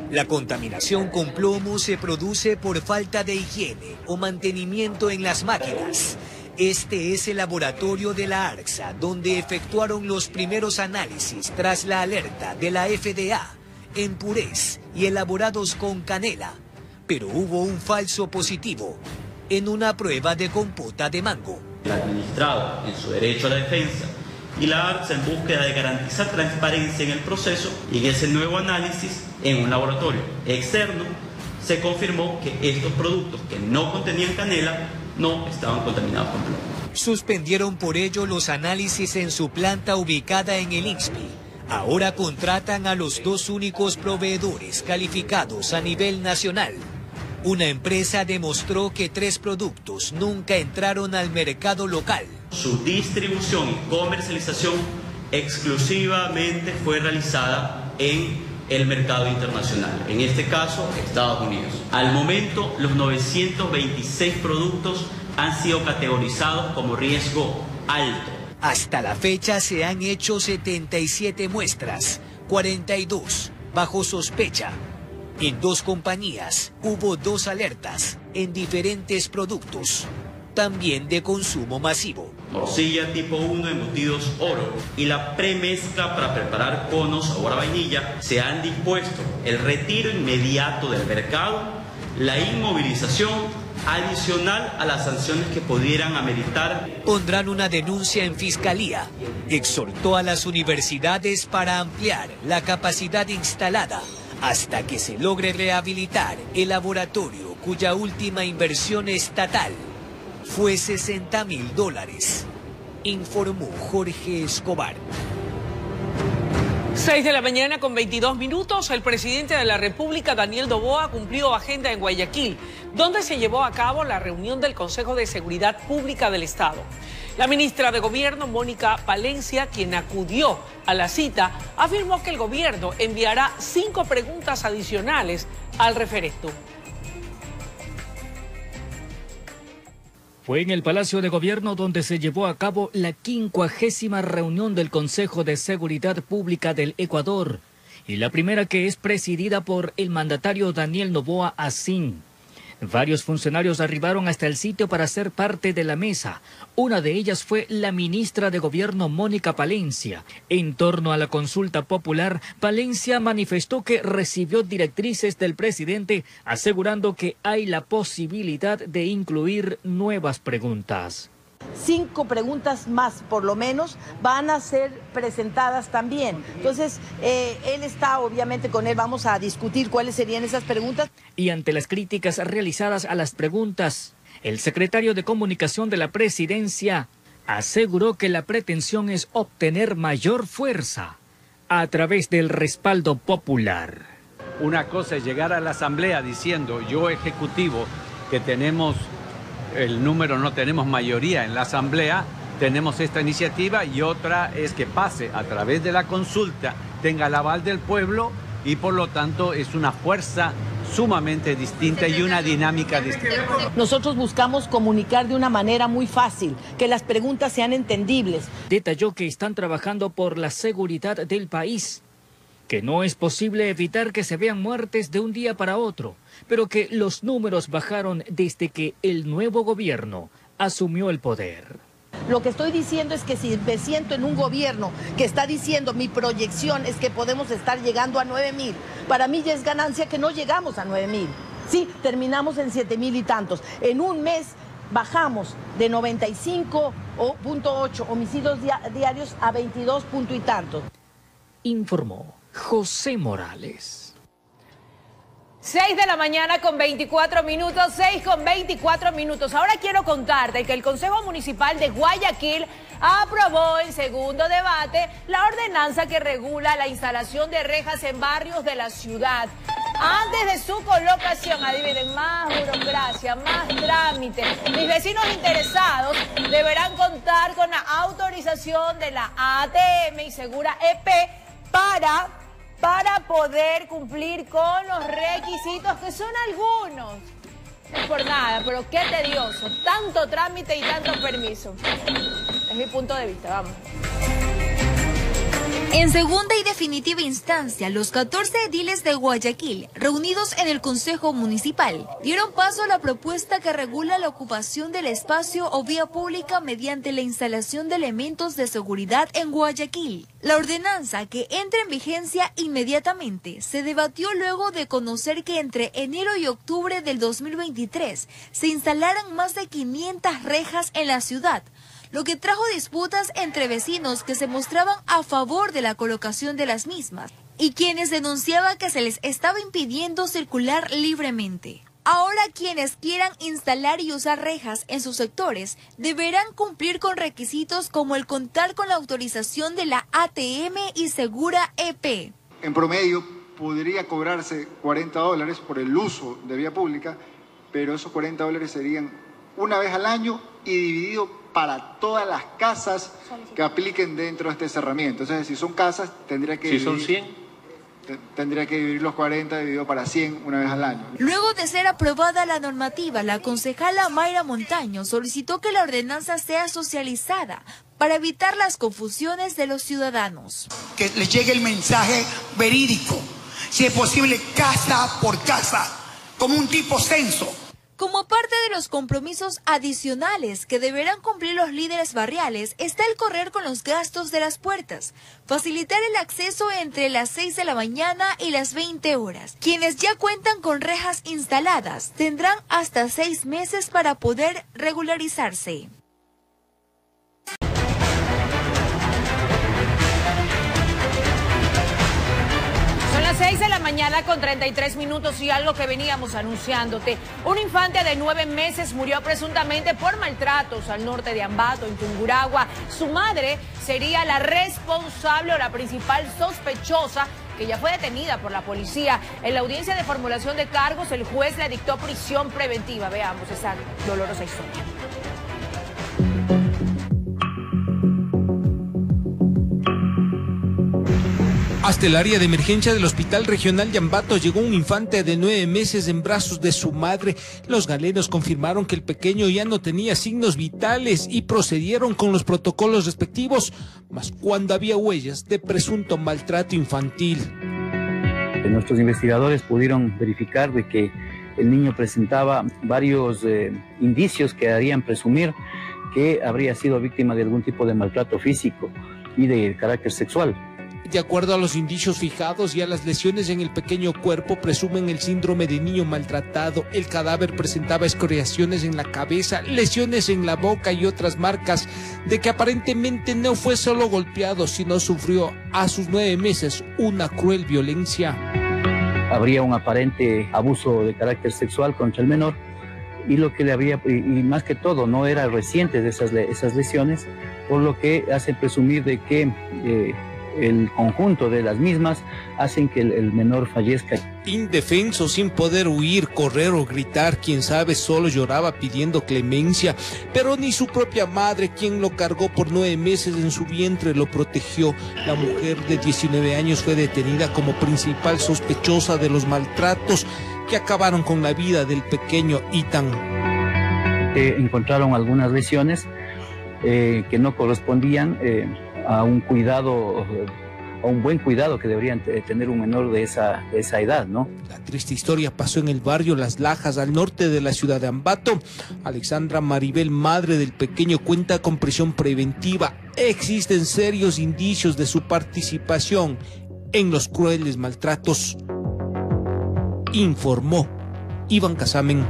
Speaker 25: La contaminación con plomo se produce por falta de higiene o mantenimiento en las máquinas. Este es el laboratorio de la ARXA, donde efectuaron los primeros análisis tras la alerta de la FDA en purés y elaborados con canela pero hubo un falso positivo en una prueba de compota de mango.
Speaker 26: El administrado en su derecho a la defensa y la ARTS en búsqueda de garantizar transparencia en el proceso y en ese nuevo análisis en un laboratorio externo se confirmó que estos productos que no contenían canela no estaban contaminados con plomo.
Speaker 25: Suspendieron por ello los análisis en su planta ubicada en el INSPI. Ahora contratan a los dos únicos proveedores calificados a nivel nacional una empresa demostró que tres productos nunca entraron al mercado local.
Speaker 26: Su distribución y comercialización exclusivamente fue realizada en el mercado internacional, en este caso Estados Unidos. Al momento, los 926 productos han sido categorizados como riesgo alto.
Speaker 25: Hasta la fecha se han hecho 77 muestras, 42 bajo sospecha en dos compañías hubo dos alertas en diferentes productos, también de consumo masivo.
Speaker 26: Morcilla tipo 1 embutidos oro y la premezcla para preparar conos sabor a vainilla se han dispuesto el retiro inmediato del mercado, la inmovilización adicional a las sanciones que pudieran ameritar.
Speaker 25: Pondrán una denuncia en fiscalía. Exhortó a las universidades para ampliar la capacidad instalada hasta que se logre rehabilitar el laboratorio cuya última inversión estatal fue 60 mil dólares, informó Jorge Escobar.
Speaker 2: 6 de la mañana con 22 minutos, el presidente de la República, Daniel Doboa, cumplió agenda en Guayaquil, donde se llevó a cabo la reunión del Consejo de Seguridad Pública del Estado. La ministra de Gobierno, Mónica Palencia, quien acudió a la cita, afirmó que el gobierno enviará cinco preguntas adicionales al referéndum.
Speaker 27: Fue en el Palacio de Gobierno donde se llevó a cabo la quincuagésima reunión del Consejo de Seguridad Pública del Ecuador y la primera que es presidida por el mandatario Daniel Novoa Asín. Varios funcionarios arribaron hasta el sitio para ser parte de la mesa. Una de ellas fue la ministra de Gobierno Mónica Palencia. En torno a la consulta popular, Palencia manifestó que recibió directrices del presidente asegurando que hay la posibilidad de incluir nuevas preguntas
Speaker 28: cinco preguntas más, por lo menos, van a ser presentadas también. Entonces, eh, él está, obviamente, con él vamos a discutir cuáles serían esas preguntas.
Speaker 27: Y ante las críticas realizadas a las preguntas, el secretario de Comunicación de la Presidencia aseguró que la pretensión es obtener mayor fuerza a través del respaldo popular.
Speaker 29: Una cosa es llegar a la Asamblea diciendo yo ejecutivo que tenemos el número no tenemos mayoría en la Asamblea, tenemos esta iniciativa y otra es que pase a través de la consulta, tenga el aval del pueblo y por lo tanto es una fuerza sumamente distinta y una dinámica distinta.
Speaker 28: Nosotros buscamos comunicar de una manera muy fácil, que las preguntas sean entendibles.
Speaker 27: Detalló que están trabajando por la seguridad del país, que no es posible evitar que se vean muertes de un día para otro pero que los números bajaron desde que el nuevo gobierno asumió el poder.
Speaker 28: Lo que estoy diciendo es que si me siento en un gobierno que está diciendo mi proyección es que podemos estar llegando a 9 mil, para mí ya es ganancia que no llegamos a 9 mil. Sí, terminamos en 7 mil y tantos. En un mes bajamos de 95.8 homicidios diarios a 22 punto y tantos.
Speaker 27: Informó José Morales.
Speaker 1: 6 de la mañana con 24 minutos, 6 con 24 minutos. Ahora quiero contarte que el Consejo Municipal de Guayaquil aprobó en segundo debate la ordenanza que regula la instalación de rejas en barrios de la ciudad. Antes de su colocación, adivinen, más burocracia, más trámite. Mis vecinos interesados deberán contar con la autorización de la ATM y Segura EP para para poder cumplir con los requisitos que son algunos. No es por nada, pero qué tedioso. Tanto trámite y tanto permiso. Es mi punto de vista, vamos.
Speaker 30: En segunda y definitiva instancia, los 14 ediles de Guayaquil, reunidos en el Consejo Municipal, dieron paso a la propuesta que regula la ocupación del espacio o vía pública mediante la instalación de elementos de seguridad en Guayaquil. La ordenanza, que entra en vigencia inmediatamente, se debatió luego de conocer que entre enero y octubre del 2023 se instalaran más de 500 rejas en la ciudad, lo que trajo disputas entre vecinos que se mostraban a favor de la colocación de las mismas y quienes denunciaban que se les estaba impidiendo circular libremente. Ahora quienes quieran instalar y usar rejas en sus sectores deberán cumplir con requisitos como el contar con la autorización de la ATM y Segura EP.
Speaker 31: En promedio podría cobrarse 40 dólares por el uso de vía pública, pero esos 40 dólares serían una vez al año y dividido para todas las casas que apliquen dentro de este cerramiento. Entonces, si son casas, tendría que...
Speaker 29: Si son 100
Speaker 31: tendría que dividir los 40 dividido para 100 una vez al año.
Speaker 30: Luego de ser aprobada la normativa, la concejala Mayra Montaño solicitó que la ordenanza sea socializada para evitar las confusiones de los ciudadanos.
Speaker 32: Que les llegue el mensaje verídico, si es posible casa por casa, como un tipo censo
Speaker 30: como parte de los compromisos adicionales que deberán cumplir los líderes barriales está el correr con los gastos de las puertas, facilitar el acceso entre las 6 de la mañana y las 20 horas. Quienes ya cuentan con rejas instaladas tendrán hasta seis meses para poder regularizarse.
Speaker 1: 6 de la mañana con 33 minutos y algo que veníamos anunciándote. Un infante de nueve meses murió presuntamente por maltratos al norte de Ambato, en Tunguragua. Su madre sería la responsable o la principal sospechosa que ya fue detenida por la policía. En la audiencia de formulación de cargos, el juez le dictó prisión preventiva. Veamos esa dolorosa historia.
Speaker 33: Hasta el área de emergencia del Hospital Regional Yambato llegó un infante de nueve meses en brazos de su madre. Los galenos confirmaron que el pequeño ya no tenía signos vitales y procedieron con los protocolos respectivos, mas cuando había huellas de presunto maltrato infantil.
Speaker 34: Nuestros investigadores pudieron verificar de que el niño presentaba varios eh, indicios que harían presumir que habría sido víctima de algún tipo de maltrato físico y de carácter sexual.
Speaker 33: De acuerdo a los indicios fijados y a las lesiones en el pequeño cuerpo, presumen el síndrome de niño maltratado. El cadáver presentaba escoriaciones en la cabeza, lesiones en la boca y otras marcas de que aparentemente no fue solo golpeado, sino sufrió a sus nueve meses una cruel violencia.
Speaker 34: Habría un aparente abuso de carácter sexual contra el menor y lo que le había, y, más que todo, no era reciente de esas, lesiones, por lo que hace presumir de que eh, el conjunto de las mismas hacen que el, menor fallezca.
Speaker 33: Indefenso, sin poder huir, correr o gritar, quien sabe, solo lloraba pidiendo clemencia, pero ni su propia madre, quien lo cargó por nueve meses en su vientre, lo protegió. La mujer de 19 años fue detenida como principal sospechosa de los maltratos que acabaron con la vida del pequeño Ethan.
Speaker 34: Eh, encontraron algunas lesiones eh, que no correspondían. Eh, a un cuidado, a un buen cuidado que deberían tener un menor de esa, esa edad, ¿no?
Speaker 33: La triste historia pasó en el barrio Las Lajas, al norte de la ciudad de Ambato. Alexandra Maribel, madre del pequeño, cuenta con prisión preventiva. Existen serios indicios de su participación en los crueles maltratos. Informó Iván Casamen.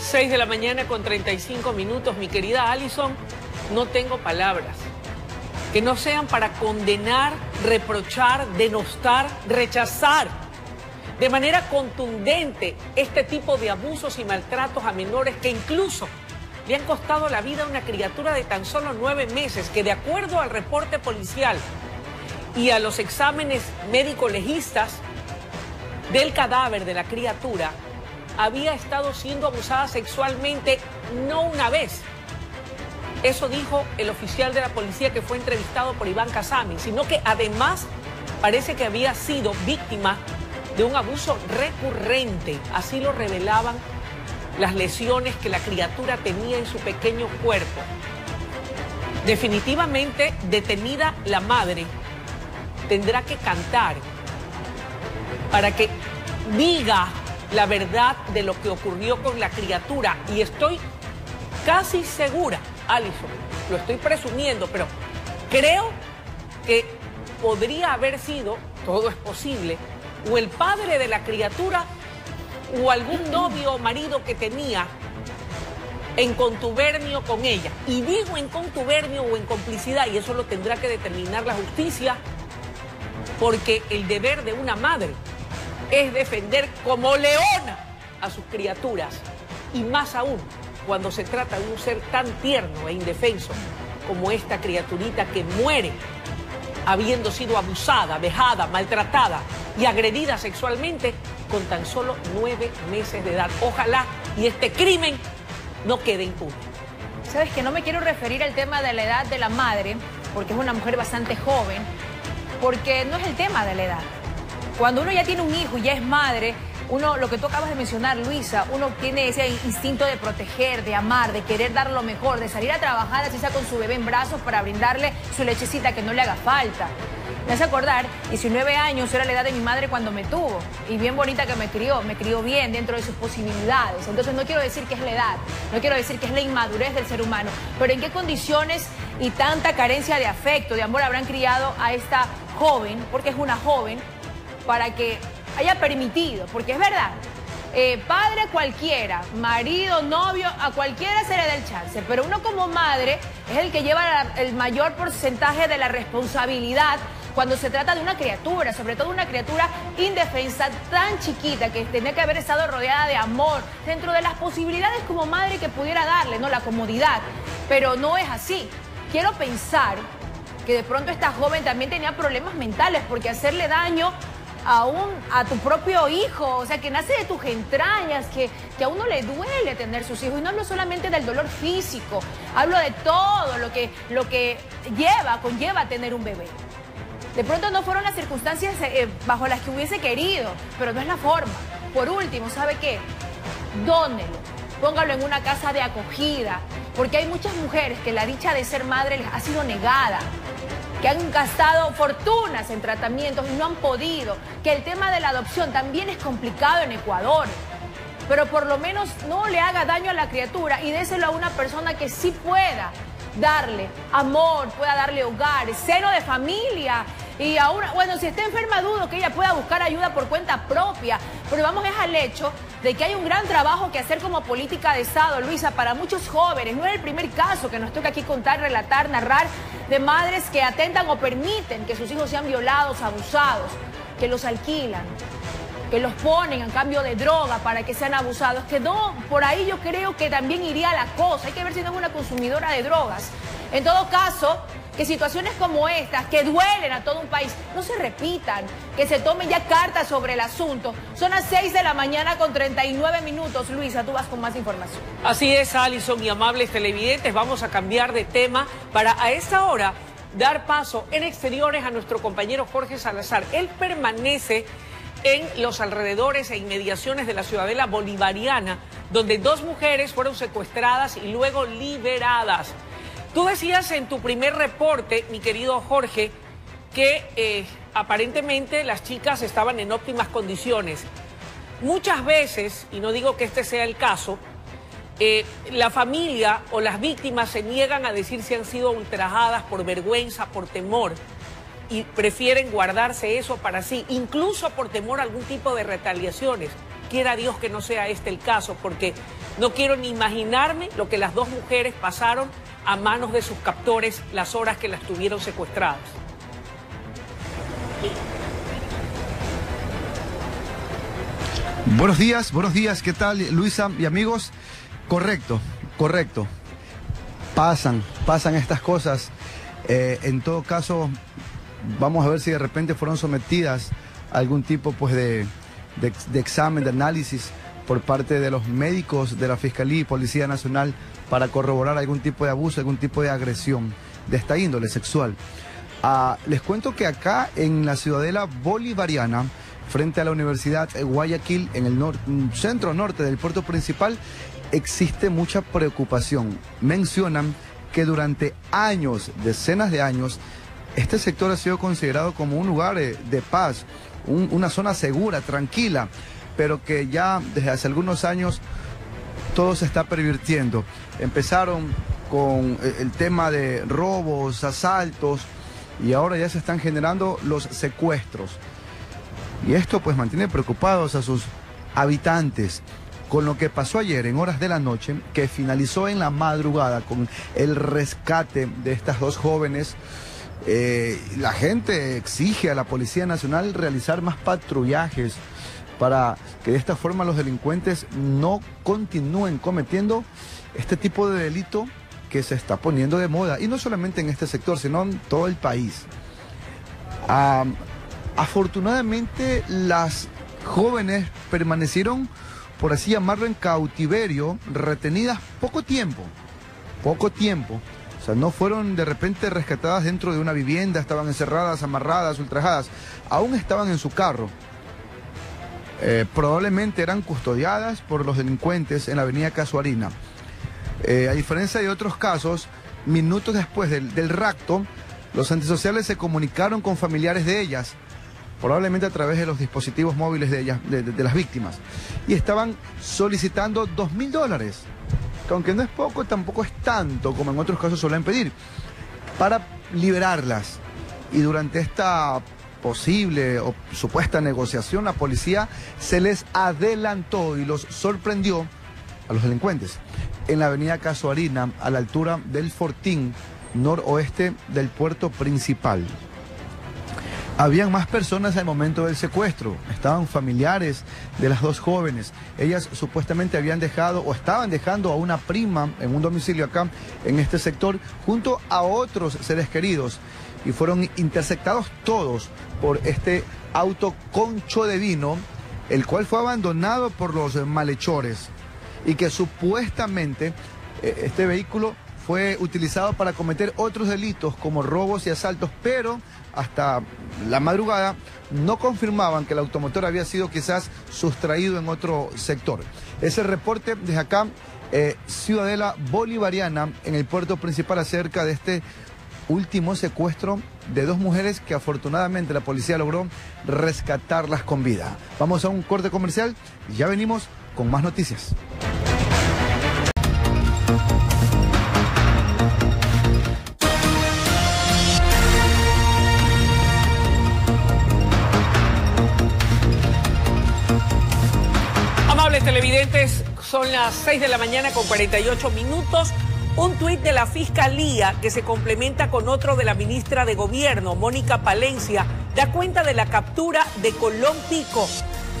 Speaker 2: 6 de la mañana con 35 minutos, mi querida Alison no tengo palabras. Que no sean para condenar, reprochar, denostar, rechazar. de manera contundente este tipo de abusos y maltratos a menores que incluso le han costado la vida a una criatura de tan solo nueve meses que de acuerdo al reporte policial y a los exámenes médico-legistas del cadáver de la criatura, había estado siendo abusada sexualmente no una vez. Eso dijo el oficial de la policía que fue entrevistado por Iván Casami, sino que además parece que había sido víctima de un abuso recurrente. Así lo revelaban las lesiones que la criatura tenía en su pequeño cuerpo. Definitivamente detenida la madre, tendrá que cantar para que diga la verdad de lo que ocurrió con la criatura. Y estoy casi segura, Alison, lo estoy presumiendo, pero creo que podría haber sido, todo es posible, o el padre de la criatura o algún novio o marido que tenía en contubernio con ella. Y digo en contubernio o en complicidad, y eso lo tendrá que determinar la justicia, porque el deber de una madre es defender como leona a sus criaturas, y más aún cuando se trata de un ser tan tierno e indefenso como esta criaturita que muere habiendo sido abusada, vejada, maltratada y agredida sexualmente con tan solo nueve meses de edad. Ojalá y este crimen no quede impune.
Speaker 1: Sabes que no me quiero referir al tema de la edad de la madre, porque es una mujer bastante joven, porque no es el tema de la edad. Cuando uno ya tiene un hijo y ya es madre, uno, lo que tú acabas de mencionar, Luisa, uno tiene ese instinto de proteger, de amar, de querer dar lo mejor, de salir a trabajar así sea con su bebé en brazos para brindarle su lechecita que no le haga falta. Me hace acordar, 19 años era la edad de mi madre cuando me tuvo. Y bien bonita que me crió, me crió bien dentro de sus posibilidades. Entonces no quiero decir que es la edad, no quiero decir que es la inmadurez del ser humano, pero en qué condiciones y tanta carencia de afecto, de amor habrán criado a esta joven, porque es una joven, para que haya permitido, porque es verdad, eh, padre cualquiera, marido, novio, a cualquiera se le da el chance, pero uno como madre es el que lleva el mayor porcentaje de la responsabilidad cuando se trata de una criatura, sobre todo una criatura indefensa tan chiquita que tenía que haber estado rodeada de amor, dentro de las posibilidades como madre que pudiera darle, ¿no? La comodidad, pero no es así. Quiero pensar que de pronto esta joven también tenía problemas mentales porque hacerle daño a, a tu propio hijo, o sea, que nace de tus entrañas, que, que a uno le duele tener sus hijos. Y no hablo solamente del dolor físico, hablo de todo lo que, lo que lleva, conlleva tener un bebé. De pronto no fueron las circunstancias eh, bajo las que hubiese querido, pero no es la forma. Por último, ¿sabe qué? Dónelo, póngalo en una casa de acogida, porque hay muchas mujeres que la dicha de ser madre les ha sido negada que han gastado fortunas en tratamientos y no han podido, que el tema de la adopción también es complicado en Ecuador. Pero por lo menos no le haga daño a la criatura y déselo a una persona que sí pueda darle amor, pueda darle hogar, seno de familia. Y aún, bueno, si está enferma, dudo que ella pueda buscar ayuda por cuenta propia. Pero vamos es al hecho de que hay un gran trabajo que hacer como política de Estado, Luisa, para muchos jóvenes. No es el primer caso que nos toca aquí contar, relatar, narrar de madres que atentan o permiten que sus hijos sean violados, abusados, que los alquilan, que los ponen a cambio de droga para que sean abusados, que no, por ahí yo creo que también iría la cosa. Hay que ver si no es una consumidora de drogas. En todo caso, que situaciones como estas, que duelen a todo un país, no se repitan, que se tomen ya cartas sobre el asunto. Son las 6 de la mañana con 39 minutos. Luisa, tú vas con más información.
Speaker 2: Así es, Alison y amables televidentes, vamos a cambiar de tema para a esta hora dar paso en exteriores a nuestro compañero Jorge Salazar. Él permanece en los alrededores e inmediaciones de la ciudadela bolivariana, donde dos mujeres fueron secuestradas y luego liberadas. Tú decías en tu primer reporte, mi querido Jorge, que eh, aparentemente las chicas estaban en óptimas condiciones. Muchas veces, y no digo que este sea el caso, eh, la familia o las víctimas se niegan a decir si han sido ultrajadas por vergüenza, por temor, y prefieren guardarse eso para sí, incluso por temor a algún tipo de retaliaciones. Quiera Dios que no sea este el caso, porque no quiero ni imaginarme lo que las dos mujeres pasaron a manos de sus captores las horas que las tuvieron secuestradas.
Speaker 8: Buenos días, buenos días, ¿qué tal Luisa y amigos? Correcto, correcto. Pasan, pasan estas cosas. Eh, en todo caso, vamos a ver si de repente fueron sometidas a algún tipo pues, de, de examen, de análisis por parte de los médicos de la Fiscalía y Policía Nacional para corroborar algún tipo de abuso, algún tipo de agresión de esta índole sexual. Ah, les cuento que acá en la ciudadela bolivariana, frente a la Universidad Guayaquil, en el centro norte del puerto principal, existe mucha preocupación. Mencionan que durante años, decenas de años, este sector ha sido considerado como un lugar eh, de paz, una zona segura, tranquila, pero que ya desde hace algunos años todo se está pervirtiendo. Empezaron con eh, el tema de robos, asaltos, y ahora ya se están generando los secuestros. Y esto pues mantiene preocupados a sus habitantes con lo que pasó ayer en horas de la noche, que finalizó en la madrugada con el rescate de estas dos jóvenes. Eh, la gente exige a la Policía Nacional realizar más patrullajes para que de esta forma los delincuentes no continúen cometiendo este tipo de delito que se está poniendo de moda, y no solamente en este sector, sino en todo el país. afortunadamente las jóvenes permanecieron, por así llamarlo, en cautiverio, retenidas poco tiempo, poco tiempo. O sea, no fueron de repente rescatadas dentro de una vivienda, estaban encerradas, amarradas, ultrajadas, aún estaban en su carro. Eh, probablemente eran custodiadas por los delincuentes en la avenida Casuarina. Eh, a diferencia de otros casos, minutos después del, rapto, los antisociales se comunicaron con familiares de ellas, probablemente a través de los dispositivos móviles de ellas, de, las víctimas, y estaban solicitando dos mil dólares, que aunque no es poco, tampoco es tanto como en otros casos suelen pedir, para liberarlas. Y durante esta posible o supuesta negociación, la policía se les adelantó y los sorprendió a los delincuentes en la avenida Casuarina, a la altura del Fortín, noroeste del puerto principal. Habían más personas al momento del secuestro, estaban familiares de las dos jóvenes. Ellas supuestamente habían dejado o estaban dejando a una prima en un domicilio acá, en este sector, junto a otros seres queridos. Y fueron interceptados todos por este auto concho de vino, el cual fue abandonado por los malhechores y que supuestamente eh, este vehículo fue utilizado para cometer otros delitos como robos y asaltos, pero hasta la madrugada no confirmaban que el automotor había sido quizás sustraído en otro sector. Ese reporte desde acá, eh, Ciudadela Bolivariana, en el puerto principal acerca de este último secuestro de dos mujeres que afortunadamente la policía logró rescatarlas con vida. Vamos a un corte comercial y ya venimos con más noticias.
Speaker 2: Amables televidentes, son las 6 de la mañana con 48 minutos. Un tuit de la Fiscalía que se complementa con otro de la ministra de Gobierno, Mónica Palencia, da cuenta de la captura de Colón Pico,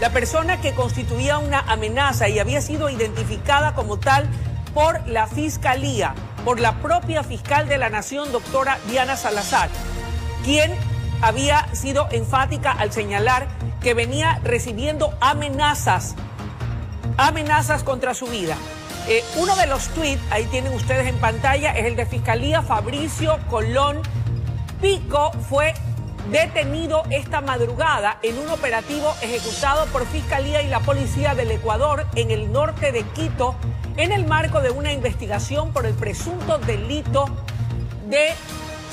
Speaker 2: la persona que constituía una amenaza y había sido identificada como tal por la Fiscalía, por la propia fiscal de la Nación, doctora Diana Salazar, quien había sido enfática al señalar que venía recibiendo amenazas, amenazas contra su vida. Eh, uno de los tweets, ahí tienen ustedes en pantalla, es el de Fiscalía Fabricio Colón Pico, fue detenido esta madrugada en un operativo ejecutado por Fiscalía y la Policía del Ecuador en el norte de Quito en el marco de una investigación por el presunto delito de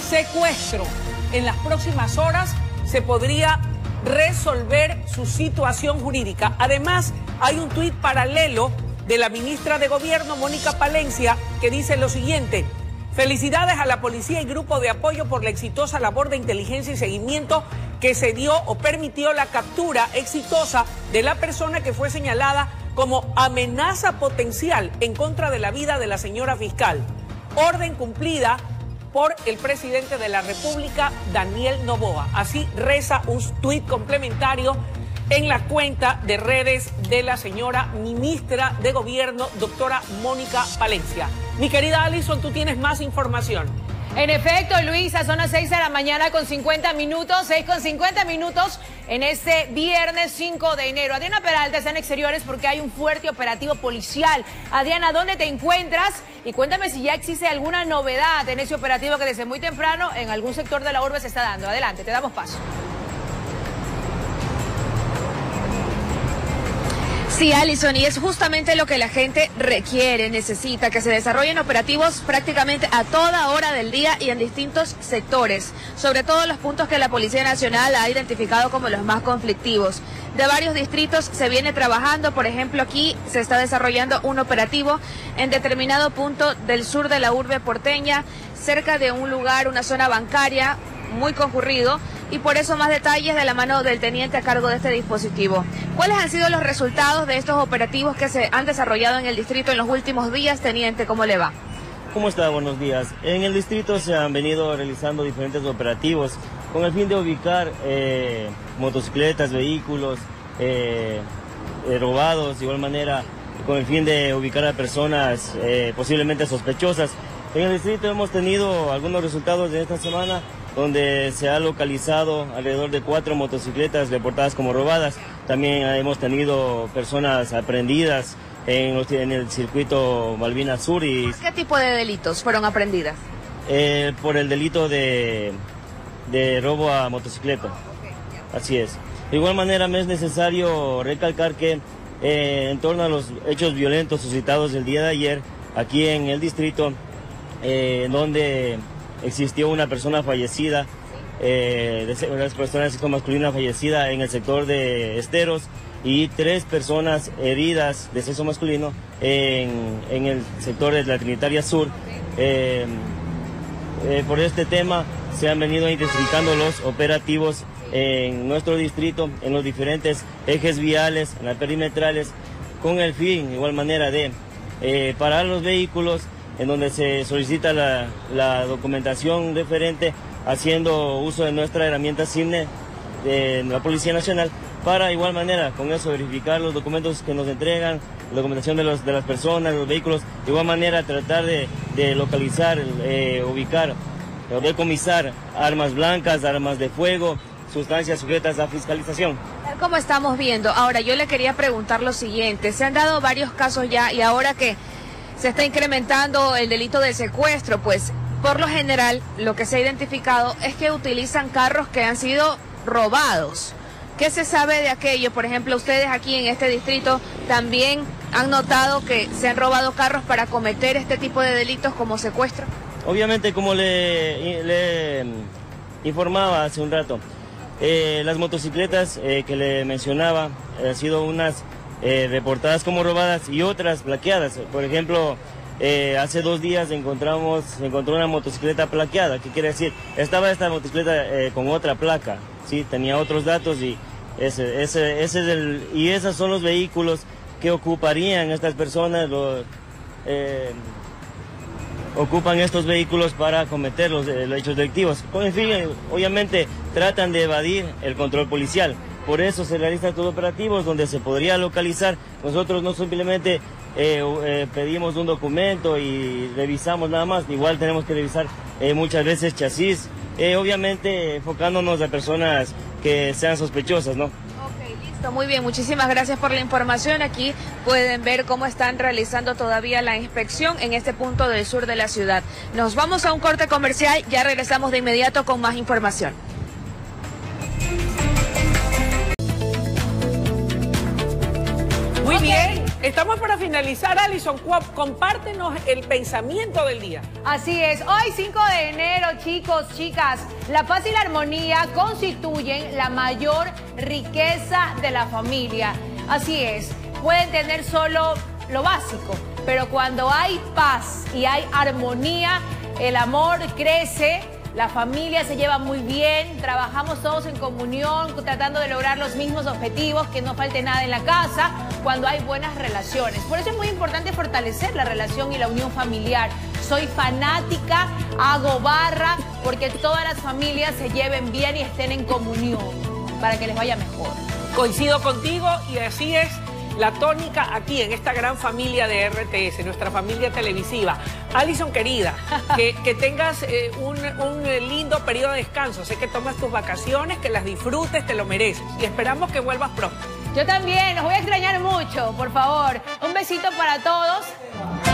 Speaker 2: secuestro. En las próximas horas se podría resolver su situación jurídica. Además, hay un tuit paralelo de la ministra de Gobierno, Mónica Palencia, que dice lo siguiente. Felicidades a la policía y grupo de apoyo por la exitosa labor de inteligencia y seguimiento que se dio o permitió la captura exitosa de la persona que fue señalada como amenaza potencial en contra de la vida de la señora fiscal. Orden cumplida por el presidente de la República, Daniel Novoa. Así reza un tuit complementario en la cuenta de redes de la señora ministra de Gobierno, doctora Mónica Palencia. Mi querida Alison, tú tienes más información.
Speaker 1: En efecto, Luisa, son las 6 de la mañana con 50 minutos, 6 con 50 minutos en este viernes 5 de enero. Adriana Peralta está en exteriores porque hay un fuerte operativo policial. Adriana, ¿dónde te encuentras? Y cuéntame si ya existe alguna novedad en ese operativo que desde muy temprano en algún sector de la urbe se está dando. Adelante, te damos paso.
Speaker 16: Sí, Alison, y es justamente lo que la gente requiere, necesita, que se desarrollen operativos prácticamente a toda hora del día y en distintos sectores, sobre todo los puntos que la Policía Nacional ha identificado como los más conflictivos. De varios distritos se viene trabajando, por ejemplo, aquí se está desarrollando un operativo en determinado punto del sur de la urbe porteña, cerca de un lugar, una zona bancaria muy concurrido y por eso más detalles de la mano del teniente a cargo de este dispositivo. ¿Cuáles han sido los resultados de estos operativos que se han desarrollado en el distrito en los últimos días, teniente? ¿Cómo le va?
Speaker 35: ¿Cómo está? Buenos días. En el distrito se han venido realizando diferentes operativos con el fin de ubicar eh, motocicletas, vehículos eh, eh, robados, de igual manera con el fin de ubicar a personas posiblemente sospechosas. En el distrito hemos tenido algunos resultados de esta semana donde se ha localizado alrededor de cuatro motocicletas reportadas como robadas. También hemos tenido personas aprendidas en, el circuito Malvinas Sur. Y,
Speaker 16: ¿Qué tipo de delitos fueron aprendidas?
Speaker 35: Eh, por el delito de, robo a motocicleta. Así es. De igual manera me es necesario recalcar que eh, en torno a los hechos violentos suscitados el día de ayer aquí en el distrito, eh, donde existió una persona fallecida, eh, una persona de sexo masculina fallecida en el sector de Esteros y tres personas heridas de sexo masculino en, el sector de la Trinitaria Sur. Eh, eh, por este tema se han venido intensificando los operativos en nuestro distrito, en los diferentes ejes viales, en las perimetrales, con el fin, de igual manera, de parar los vehículos, en donde se solicita la, documentación referente haciendo uso de nuestra herramienta CINE de la Policía Nacional para igual manera con eso verificar los documentos que nos entregan, la documentación de, las personas, los vehículos, de igual manera tratar de, localizar, eh, ubicar decomisar armas blancas, armas de fuego, sustancias sujetas a fiscalización.
Speaker 16: Como estamos viendo, ahora yo le quería preguntar lo siguiente, se han dado varios casos ya y ahora que se está incrementando el delito de secuestro, pues por lo general lo que se ha identificado es que utilizan carros que han sido robados. ¿Qué se sabe de aquello? Por ejemplo, ustedes aquí en este distrito también han notado que se han robado carros para cometer este tipo de delitos como secuestro.
Speaker 35: Obviamente, como le, informaba hace un rato, eh, las motocicletas eh, que le mencionaba han sido unas eh, reportadas como robadas y otras plaqueadas. Por ejemplo, eh, hace dos días encontramos, encontró una motocicleta plaqueada. ¿Qué quiere decir? Estaba esta motocicleta eh, con otra placa, ¿sí? tenía otros datos y, ese, ese, ese es el, y esos son los vehículos que ocuparían estas personas, ocupan estos vehículos para cometer los hechos delictivos. En fin, obviamente tratan de evadir el control policial. Por eso se realizan estos operativos donde se podría localizar. Nosotros no simplemente eh, eh, pedimos un documento y revisamos nada más, igual tenemos que revisar eh, muchas veces chasis, obviamente enfocándonos a personas que sean sospechosas, ¿no?
Speaker 16: Muy bien, muchísimas gracias por la información. Aquí pueden ver cómo están realizando todavía la inspección en este punto del sur de la ciudad. Nos vamos a un corte comercial, ya regresamos de inmediato con más información.
Speaker 2: Estamos para finalizar, Alison. Compártenos el pensamiento del día.
Speaker 1: Así es, hoy 5 de enero, chicos, chicas, la paz y la armonía constituyen la mayor riqueza de la familia. Así es, pueden tener solo lo básico, pero cuando hay paz y hay armonía, el amor crece la familia se lleva muy bien, trabajamos todos en comunión, tratando de lograr los mismos objetivos, que no falte nada en la casa, cuando hay buenas relaciones. Por eso es muy importante fortalecer la relación y la unión familiar. Soy fanática, hago barra, porque todas las familias se lleven bien y estén en comunión para que les vaya mejor.
Speaker 2: Coincido contigo y así es la tónica aquí en esta gran familia de RTS, nuestra familia televisiva. Alison, querida, que, tengas eh, un, un, lindo periodo de descanso. Sé que tomas tus vacaciones, que las disfrutes, te lo mereces. Y esperamos que vuelvas pronto.
Speaker 1: Yo también, los voy a extrañar mucho, por favor. Un besito para todos.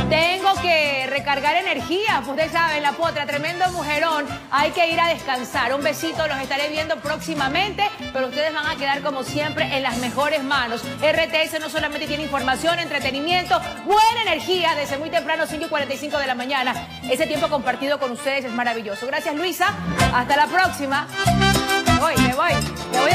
Speaker 1: Tengo que recargar energía, pues ustedes saben, la potra, tremendo mujerón. Hay que ir a descansar. Un besito, los estaré viendo próximamente, pero ustedes van a quedar como siempre en las mejores manos. RTS no solamente tiene información, entretenimiento, buena energía desde muy temprano, 5 y 45 de la mañana. Ese tiempo compartido con ustedes es maravilloso. Gracias, Luisa. Hasta la próxima. Me voy, me voy. Me voy